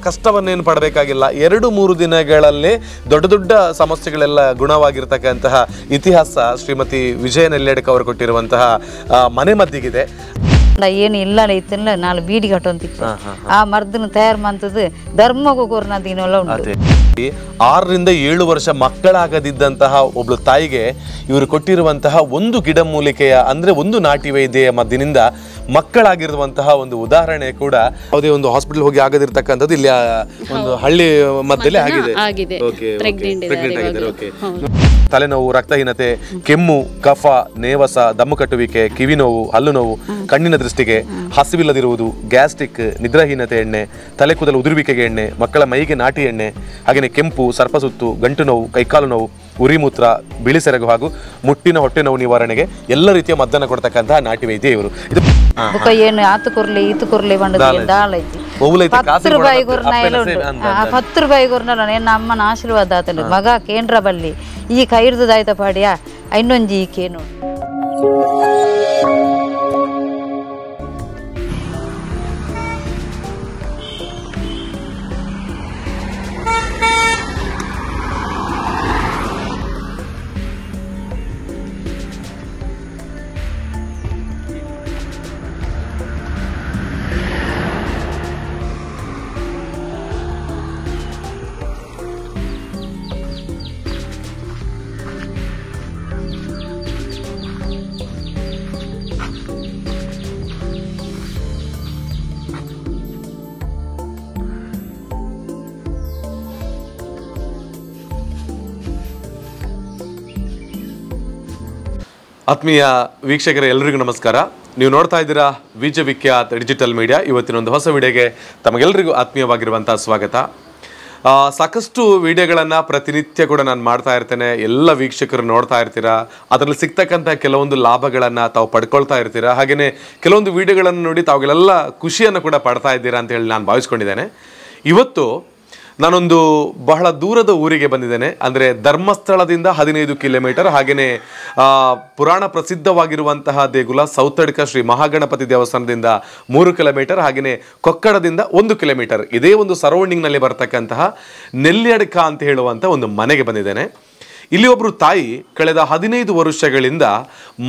ಕಷ್ಟವನ್ನೇನು ಪಡಬೇಕಾಗಿಲ್ಲ. ಎರಡು ಮೂರು ದಿನಗಳಲ್ಲಿ ದೊಡ್ಡ ದೊಡ್ಡ ಸಮಸ್ಯೆಗಳೆಲ್ಲ ಗುಣವಾಗಿರ್ತಕ್ಕಂತಹ ಇತಿಹಾಸ ಶ್ರೀಮತಿ ವಿಜಯ ನೆಲ್ಲೆಡಕ್ ಅವರು ಕೊಟ್ಟಿರುವಂತಹ ಆ, ಅಂಡ ಏನು ಇಲ್ಲ ಇತ್ತಿಲ್ಲ ನಾಲ್ ಬೀಡಿ ಕಟ್ಟೊಂತಿತ್ತು. ಆ ಮರ್ದನ ತಯಾರು ಮಾಡ್ತದೆ ಧರ್ಮ ದಿನಲ್ಲ ಉಂಟು. ಆರರಿಂದ ಏಳು ವರ್ಷ ಮಕ್ಕಳಾಗದಿದ್ದಂತಹ ಒಬ್ಳು ತಾಯಿಗೆ ಇವರು ಕೊಟ್ಟಿರುವಂತಹ ಒಂದು ಗಿಡಮೂಲಿಕೆಯ ಅಂದ್ರೆ ಒಂದು ನಾಟಿ ವೈದ್ಯೆಯ ಮದ್ದಿನಿಂದ ಮಕ್ಕಳಾಗಿರುವಂತಹ ಒಂದು ಉದಾಹರಣೆ ಕೂಡ ಯಾವುದೇ ಒಂದು ಹಾಸ್ಪಿಟಲ್ ಹೋಗಿ ಆಗದಿರ್ತಕ್ಕಂಥದ್ದು ಇಲ್ಲಿ ಒಂದು ಹಳ್ಳಿ ಮಧ್ಯದಲ್ಲಿ ಆಗಿದೆ. ತಲೆನೋವು ರಕ್ತಹೀನತೆ ಕೆಮ್ಮು ಕಫ ನೇವಸ ದಮ್ಮು ಕಟ್ಟುವಿಕೆ ಕಿವಿ ನೋವು ಹಲ್ಲು ನೋವು ಕಣ್ಣಿನ ದೃಷ್ಟಿಗೆ ಹಸಿವಿಲ್ಲದಿರುವುದು ಗ್ಯಾಸ್ಟ್ರಿಕ್ ನಿದ್ರಾಹೀನತೆ ಎಣ್ಣೆ ತಲೆ ಕೂದಲು ಉದುರುವಿಕೆಗೆ ಎಣ್ಣೆ ಮಕ್ಕಳ ಮೈಗೆ ನಾಟಿ ಎಣ್ಣೆ ಹಾಗೆಯೇ ಕೆಂಪು ಸರ್ಪಸುತ್ತು ಗಂಟು ನೋವು ಕೈಕಾಲು ನೋವು ಉರಿಮೂತ್ರ ಬಿಳಿ ಸೆರಗು ಹಾಗೂ ಮುಟ್ಟಿನ ಹೊಟ್ಟೆ ನೋವು ನಿವಾರಣೆಗೆ ಎಲ್ಲ ರೀತಿಯ ಮದ್ದನ್ನು ಕೊಡ್ತಕ್ಕಂತಹ ನಾಟಿ ವೈದ್ಯ ಇವರು. ಇದು ಏನು ಆತು ಕೊರ್ಲಿ ಈತು ಕೊರ್ಲಿ ಒವ್ವುಲೈತೆ ರೂಪಾಯಿ ಎಲ್ಲ ಉಂಟು. ನನ್ನ ಅಮ್ಮನ ಆಶೀರ್ವಾದ ಆತನು. ಮಗ ಕೇಂದ್ರ ಬಲ್ಲಿ. ಈ ಕೈರ್ದು ದಾಯ್ತ ಪಾಡಿಯ? ಇನ್ನೊಂದು ಈ ಕೇನು ಆತ್ಮೀಯ ವೀಕ್ಷಕರ, ಎಲ್ರಿಗೂ ನಮಸ್ಕಾರ. ನೀವು ನೋಡ್ತಾ ಇದ್ದೀರಾ ವಿಖ್ಯಾತ್ ಡಿಜಿಟಲ್ ಮೀಡಿಯಾ. ಇವತ್ತಿನ ಒಂದು ಹೊಸ ವಿಡಿಯೋಗೆ ತಮಗೆಲ್ಲರಿಗೂ ಆತ್ಮೀಯವಾಗಿರುವಂಥ ಸ್ವಾಗತ. ಸಾಕಷ್ಟು ವಿಡಿಯೋಗಳನ್ನು ಪ್ರತಿನಿತ್ಯ ಕೂಡ ನಾನು ಮಾಡ್ತಾ ಇರ್ತೇನೆ. ಎಲ್ಲ ವೀಕ್ಷಕರು ನೋಡ್ತಾ ಇರ್ತೀರಾ. ಅದರಲ್ಲಿ ಸಿಗ್ತಕ್ಕಂಥ ಕೆಲವೊಂದು ಲಾಭಗಳನ್ನು ತಾವು ಪಡ್ಕೊಳ್ತಾ ಇರ್ತೀರಾ. ಹಾಗೆಯೇ ಕೆಲವೊಂದು ವಿಡಿಯೋಗಳನ್ನು ನೋಡಿ ತಾವುಗಳೆಲ್ಲ ಖುಷಿಯನ್ನು ಕೂಡ ಪಡ್ತಾ ಇದ್ದೀರಾ ಅಂತ ಹೇಳಿ ನಾನು ಭಾವಿಸ್ಕೊಂಡಿದ್ದೇನೆ. ಇವತ್ತು ನಾನೊಂದು ಬಹಳ ದೂರದ ಊರಿಗೆ ಬಂದಿದ್ದೇನೆ. ಅಂದರೆ ಧರ್ಮಸ್ಥಳದಿಂದ ಹದಿನೈದು ಕಿಲೋಮೀಟರ್ ಹಾಗೆಯೇ ಪುರಾಣ ಪ್ರಸಿದ್ಧವಾಗಿರುವಂತಹ ದೇಗುಲ ಸೌತಡ್ಕ ಶ್ರೀ ಮಹಾಗಣಪತಿ ದೇವಸ್ಥಾನದಿಂದ ಮೂರು ಕಿಲೋಮೀಟರ್ ಹಾಗೆಯೇ ಕೊಕ್ಕಡದಿಂದ ಒಂದು ಕಿಲೋಮೀಟರ್. ಇದೇ ಒಂದು ಸರೌಂಡಿಂಗ್ನಲ್ಲಿ ಬರ್ತಕ್ಕಂತಹ ನೆಲ್ಲಿಯಡ್ಕ ಅಂತ ಹೇಳುವಂಥ ಒಂದು ಮನೆಗೆ ಬಂದಿದ್ದೇನೆ. ಇಲ್ಲಿ ಒಬ್ಬರು ತಾಯಿ ಕಳೆದ ಹದಿನೈದು ವರ್ಷಗಳಿಂದ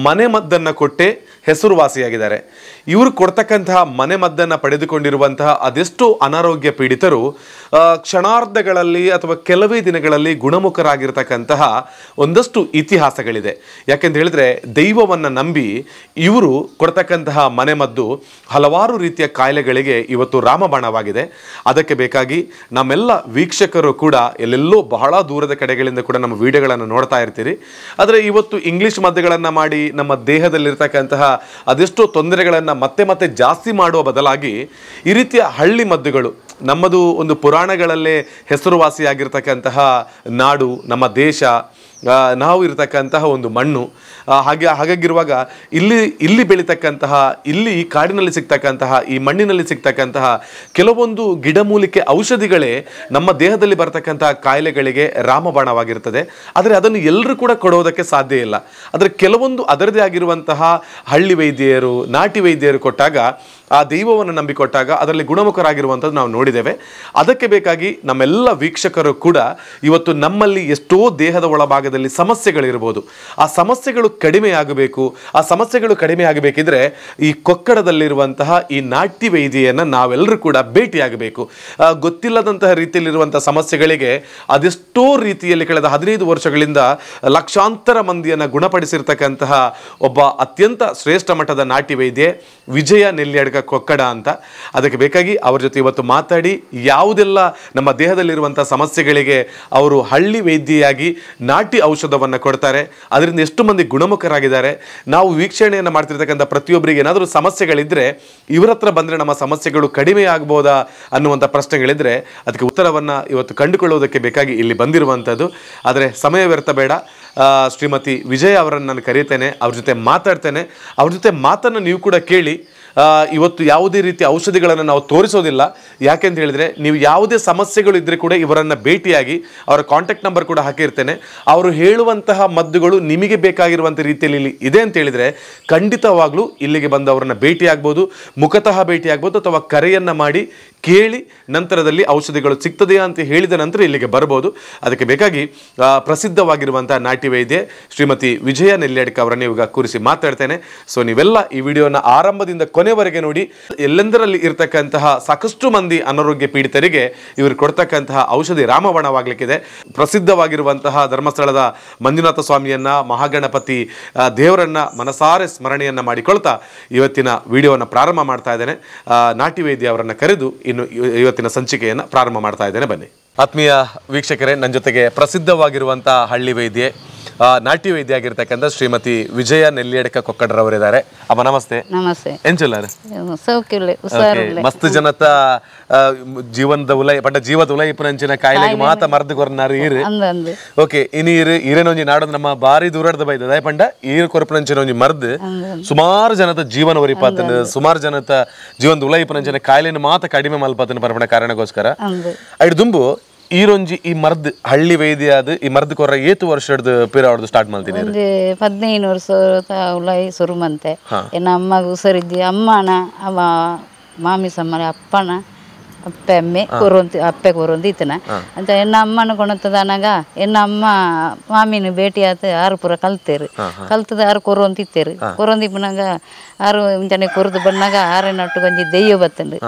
ಮನೆ ಮದ್ದನ್ನು ಕೊಟ್ಟೆ ಹೆಸರುವಾಸಿಯಾಗಿದ್ದಾರೆ. ಇವರು ಕೊಡ್ತಕ್ಕಂತಹ ಮನೆ ಮದ್ದನ್ನು ಪಡೆದುಕೊಂಡಿರುವಂತಹ ಅದೆಷ್ಟೋ ಅನಾರೋಗ್ಯ ಪೀಡಿತರು ಕ್ಷಣಾರ್ಧಗಳಲ್ಲಿ ಅಥವಾ ಕೆಲವೇ ದಿನಗಳಲ್ಲಿ ಗುಣಮುಖರಾಗಿರ್ತಕ್ಕಂತಹ ಒಂದಷ್ಟು ಇತಿಹಾಸಗಳಿದೆ. ಯಾಕೆಂತ ಹೇಳಿದ್ರೆ ದೈವವನ್ನು ನಂಬಿ ಇವರು ಕೊಡ್ತಕ್ಕಂತಹ ಮನೆ ಮದ್ದು ಹಲವಾರು ರೀತಿಯ ಕಾಯಿಲೆಗಳಿಗೆ ಇವತ್ತು ರಾಮಬಾಣವಾಗಿದೆ. ಅದಕ್ಕೆ ಬೇಕಾಗಿ ನಮ್ಮೆಲ್ಲ ವೀಕ್ಷಕರು ಕೂಡ ಎಲ್ಲೆಲ್ಲೋ ಬಹಳ ದೂರದ ಕಡೆಗಳಿಂದ ಕೂಡ ನಮ್ಮ ನೋಡ್ತಾ ಇರ್ತೀರಿ. ಆದರೆ ಇವತ್ತು ಇಂಗ್ಲಿಷ್ ಮದ್ದುಗಳನ್ನು ಮಾಡಿ ನಮ್ಮ ದೇಹದಲ್ಲಿರ್ತಕ್ಕಂತಹ ಅದೆಷ್ಟೋ ತೊಂದರೆಗಳನ್ನು ಮತ್ತೆ ಮತ್ತೆ ಜಾಸ್ತಿ ಮಾಡುವ ಬದಲಾಗಿ ಈ ರೀತಿಯ ಹಳ್ಳಿ ಮದ್ದುಗಳು, ನಮ್ಮದು ಒಂದು ಪುರಾಣಗಳಲ್ಲೇ ಹೆಸರುವಾಸಿಯಾಗಿರ್ತಕ್ಕಂತಹ ನಾಡು, ನಮ್ಮ ದೇಶ ನಾವು ಇರತಕ್ಕಂತಹ ಒಂದು ಮಣ್ಣು ಹಾಗೆ, ಹಾಗಾಗಿರುವಾಗ ಇಲ್ಲಿ ಇಲ್ಲಿ ಬೆಳೀತಕ್ಕಂತಹ, ಇಲ್ಲಿ ಕಾಡಿನಲ್ಲಿ ಸಿಗ್ತಕ್ಕಂತಹ, ಈ ಮಣ್ಣಿನಲ್ಲಿ ಸಿಗ್ತಕ್ಕಂತಹ ಕೆಲವೊಂದು ಗಿಡಮೂಲಿಕೆ ಔಷಧಿಗಳೇ ನಮ್ಮ ದೇಹದಲ್ಲಿ ಬರತಕ್ಕಂತಹ ಕಾಯಿಲೆಗಳಿಗೆ ರಾಮಬಾಣವಾಗಿರ್ತದೆ. ಆದರೆ ಅದನ್ನು ಎಲ್ಲರೂ ಕೂಡ ಕೊಡೋದಕ್ಕೆ ಸಾಧ್ಯ ಇಲ್ಲ. ಆದರೆ ಕೆಲವೊಂದು ಅದರದೇ ಆಗಿರುವಂತಹ ಹಳ್ಳಿ ವೈದ್ಯರು, ನಾಟಿ ವೈದ್ಯರು ಕೊಟ್ಟಾಗ ಆ ದೈವವನ್ನು ನಂಬಿಕೊಟ್ಟಾಗ ಅದರಲ್ಲಿ ಗುಣಮುಖರಾಗಿರುವಂಥದ್ದು ನಾವು ನೋಡಿದ್ದೇವೆ. ಅದಕ್ಕೆ ಬೇಕಾಗಿ ನಮ್ಮೆಲ್ಲ ವೀಕ್ಷಕರು ಕೂಡ ಇವತ್ತು ನಮ್ಮಲ್ಲಿ ಎಷ್ಟೋ ದೇಹದ ಒಳಭಾಗದಲ್ಲಿ ಸಮಸ್ಯೆಗಳಿರ್ಬೋದು. ಆ ಸಮಸ್ಯೆಗಳು ಕಡಿಮೆ ಆಗಬೇಕು. ಆ ಸಮಸ್ಯೆಗಳು ಕಡಿಮೆ ಆಗಬೇಕಿದ್ರೆ ಈ ಕೊಕ್ಕಡದಲ್ಲಿರುವಂತಹ ಈ ನಾಟ್ಯ ವೈದ್ಯೆಯನ್ನು ನಾವೆಲ್ಲರೂ ಕೂಡ ಭೇಟಿಯಾಗಬೇಕು. ಗೊತ್ತಿಲ್ಲದಂತಹ ರೀತಿಯಲ್ಲಿರುವಂಥ ಸಮಸ್ಯೆಗಳಿಗೆ ಅದೆಷ್ಟೋ ರೀತಿಯಲ್ಲಿ ಕಳೆದ ಹದಿನೈದು ವರ್ಷಗಳಿಂದ ಲಕ್ಷಾಂತರ ಮಂದಿಯನ್ನು ಗುಣಪಡಿಸಿರ್ತಕ್ಕಂತಹ ಒಬ್ಬ ಅತ್ಯಂತ ಶ್ರೇಷ್ಠ ಮಟ್ಟದ ನಾಟಿ ವೈದ್ಯೆ ವಿಜಯ ನೆಲ್ಯಾಡ್ಕ ಕೊಕ್ಕಡ ಅಂತ. ಅದಕ್ಕೆ ಬೇಕಾಗಿ ಅವ್ರ ಜೊತೆ ಇವತ್ತು ಮಾತಾಡಿ ಯಾವುದೆಲ್ಲ ನಮ್ಮ ದೇಹದಲ್ಲಿರುವಂಥ ಸಮಸ್ಯೆಗಳಿಗೆ ಅವರು ಹಳ್ಳಿ ವೈದ್ಯೆಯಾಗಿ ನಾಟಿ ಔಷಧವನ್ನು ಕೊಡ್ತಾರೆ. ಅದರಿಂದ ಎಷ್ಟು ಮಂದಿ ಗುಣಮುಖರಾಗಿದ್ದಾರೆ. ನಾವು ವೀಕ್ಷಣೆಯನ್ನು ಮಾಡ್ತಿರ್ತಕ್ಕಂಥ ಪ್ರತಿಯೊಬ್ಬರಿಗೆ ಏನಾದರೂ ಸಮಸ್ಯೆಗಳಿದ್ರೆ ಇವರ ಹತ್ರ ಬಂದರೆ ನಮ್ಮ ಸಮಸ್ಯೆಗಳು ಕಡಿಮೆ ಆಗ್ಬೋದಾ ಅನ್ನುವಂಥ ಪ್ರಶ್ನೆಗಳಿದ್ರೆ ಅದಕ್ಕೆ ಉತ್ತರವನ್ನು ಇವತ್ತು ಕಂಡುಕೊಳ್ಳುವುದಕ್ಕೆ ಬೇಕಾಗಿ ಇಲ್ಲಿ ಬಂದಿರುವಂಥದ್ದು. ಆದರೆ ಸಮಯ ವ್ಯರ್ಥ ಬೇಡ. ಶ್ರೀಮತಿ ವಿಜಯ ಅವರನ್ನು ನಾನು ಕರೀತೇನೆ. ಅವ್ರ ಜೊತೆ ಮಾತಾಡ್ತೇನೆ. ಅವ್ರ ಜೊತೆ ಮಾತನ್ನು ನೀವು ಕೂಡ ಕೇಳಿ ಇವತ್ತು ಯಾವುದೇ ರೀತಿಯ ಔಷಧಿಗಳನ್ನು ನಾವು ತೋರಿಸೋದಿಲ್ಲ. ಯಾಕೆಂತ ಹೇಳಿದರೆ, ನೀವು ಯಾವುದೇ ಸಮಸ್ಯೆಗಳು ಇದ್ದರೆ ಕೂಡ ಇವರನ್ನು ಭೇಟಿಯಾಗಿ ಅವರ ಕಾಂಟ್ಯಾಕ್ಟ್ ನಂಬರ್ ಕೂಡ ಹಾಕಿರ್ತೇನೆ. ಅವರು ಹೇಳುವಂತಹ ಮದ್ದುಗಳು ನಿಮಗೆ ಬೇಕಾಗಿರುವಂಥ ರೀತಿಯಲ್ಲಿ ಇಲ್ಲಿ ಇದೆ ಅಂತ ಹೇಳಿದರೆ, ಖಂಡಿತವಾಗ್ಲೂ ಇಲ್ಲಿಗೆ ಬಂದು ಅವರನ್ನು ಭೇಟಿಯಾಗ್ಬೋದು, ಮುಖತಃ ಭೇಟಿಯಾಗ್ಬೋದು ಅಥವಾ ಕರೆಯನ್ನು ಮಾಡಿ ಕೇಳಿ ನಂತರದಲ್ಲಿ ಔಷಧಿಗಳು ಸಿಗ್ತದೆಯಾ ಅಂತ ಹೇಳಿದ ನಂತರ ಇಲ್ಲಿಗೆ ಬರಬಹುದು ಅದಕ್ಕೆ ಬೇಕಾಗಿ ಪ್ರಸಿದ್ಧವಾಗಿರುವಂಥ ನಾಟಿ ವೈದ್ಯೆ ಶ್ರೀಮತಿ ವಿಜಯ ನೆಲ್ಯಾಡ್ಕ ಅವರನ್ನು ಇವಾಗ ಕೂರಿಸಿ ಮಾತಾಡ್ತೇನೆ. ಸೊ ನೀವೆಲ್ಲ ಈ ವಿಡಿಯೋನ ಆರಂಭದಿಂದ ಕೊನೆವರೆಗೆ ನೋಡಿ, ಎಲ್ಲೆಂದರಲ್ಲಿ ಇರತಕ್ಕಂತಹ ಸಾಕಷ್ಟು ಮಂದಿ ಅನಾರೋಗ್ಯ ಪೀಡಿತರಿಗೆ ಇವರು ಕೊಡ್ತಕ್ಕಂತಹ ಔಷಧಿ ರಾಮಬಾಣವಾಗಲಿಕ್ಕಿದೆ ಪ್ರಸಿದ್ಧವಾಗಿರುವಂತಹ ಧರ್ಮಸ್ಥಳದ ಮಂಜುನಾಥ ಸ್ವಾಮಿಯನ್ನ, ಮಹಾಗಣಪತಿ ದೇವರನ್ನ ಮನಸಾರೆ ಸ್ಮರಣೆಯನ್ನ ಮಾಡಿಕೊಳ್ತಾ ಇವತ್ತಿನ ವಿಡಿಯೋನ ಪ್ರಾರಂಭ ಮಾಡ್ತಾ ಇದ್ದೇನೆ. ನಾಟಿ ವೈದ್ಯ ಅವರನ್ನು ಕರೆದು ಇನ್ನು ಇವ- ಇವತ್ತಿನ ಸಂಚಿಕೆಯನ್ನು ಪ್ರಾರಂಭ ಮಾಡ್ತಾ ಇದ್ದೇನೆ. ಬನ್ನಿ. ಆತ್ಮೀಯ ವೀಕ್ಷಕರೇ ನನ್ನ ಜೊತೆಗೆ ಪ್ರಸಿದ್ಧವಾಗಿರುವಂತಹ ಹಳ್ಳಿ ವೈದ್ಯೆ ಆ, ನಾಟಿ ವೈದ್ಯ ಆಗಿರ್ತಕ್ಕಂಥ ಶ್ರೀಮತಿ ವಿಜಯ ನೆಲ್ಲಿಯಡಕ ಕೊಕ್ಕಡ್ರವರಿದ್ದಾರೆ. ಅಮ್ಮ ನಮಸ್ತೆ. ನಮಸ್ತೆ. ಎಂಚುಲ್ಲಾರ ಮಸ್ತ್ ಜನತ ಜೀವನದ ಉಲೈ ಪಂಡ ಜೀವದ ಉಲೈಪನಂಚಿನ ಕಾಯಿಲೆಗೆ ಮಾತ ಮರದು ಕೊರನಾರು ಈರು. ಓಕೆ ಇನಿ ಇರು ಈರೇನೊಂಜಿ ನಾಡೋದು ನಮ್ಮ ಬಾರಿ ದೂರದ ಬೈದ. ದಯಪಂಡ ಪಂಡ ಈರು ಕೊರಪನಂಚಿನ ಒಂಜಿ ಮರ್ದು. ಸುಮಾರು ಜನತ ಜೀವನ ಒರಿಪಾತನ ಸುಮಾರು ಜನತ ಜೀವನದ ಉಲೈಪನಂಚಿನ ಕಾಯಿಲೆನ ಮಾತ ಕಡಿಮೆ ಮಲ್ಪತನ ಪರಪಣ ಕಾರಣಕ್ಕೋಸ್ಕರ. ಐಡ್ ದುಂಬು ಈರೊಂಜಿ ಈ ಮರ್ದ್ ಹಳ್ಳಿ ವೈದ್ಯ ಅದು ಈ ಮರ್ದ್ ಕೊರ ಏತು ವರ್ಷದ ಪಿರ ಅವ್ರದ್ದು ಸ್ಟಾರ್ಟ್ ಮಾಡ್ತೀನಿ ಒಂಜಿ ಹದಿನೈದು ವರ್ಷ ಉಲಾಯಿ ಸುರುಮಂತೆ. ಏನ ಅಮ್ಮ ಹುಷಾರಿದ್ದಿ ಅಮ್ಮನ ಅವ ಮಾಮಿಸಮ್ಮನ ಅಪ್ಪನ ಅಪ್ಪೆ ಅಮ್ಮೆ ಕೊರೊಂತಿ ಅಪ್ಪೆ ಕೊರೊಂದು ಇತ್ತನ ಅಂತ ಎನ್ನ ಅಮ್ಮನ ಕೊಣತದನಾಗ ಎನ್ನ ಅಮ್ಮ ಮಾಮಿನ ಭೇಟಿ ಆತ ಆರು ಪೂರ ಕಲ್ತೇರು. ಕಲ್ತದ ಆರು ಕೊರೊಂತಿತ್ತೇರು ಕೊರೊಂದಿಪ್ಪನಾಗ ಆರು ಇಂಚನೆ ಕೊರದು ಬಂದಾಗ ಆರೆ ನಟ್ಟು ಗಂಜಿ ದೆಯ್ಯ ಬತ್ತಂಡು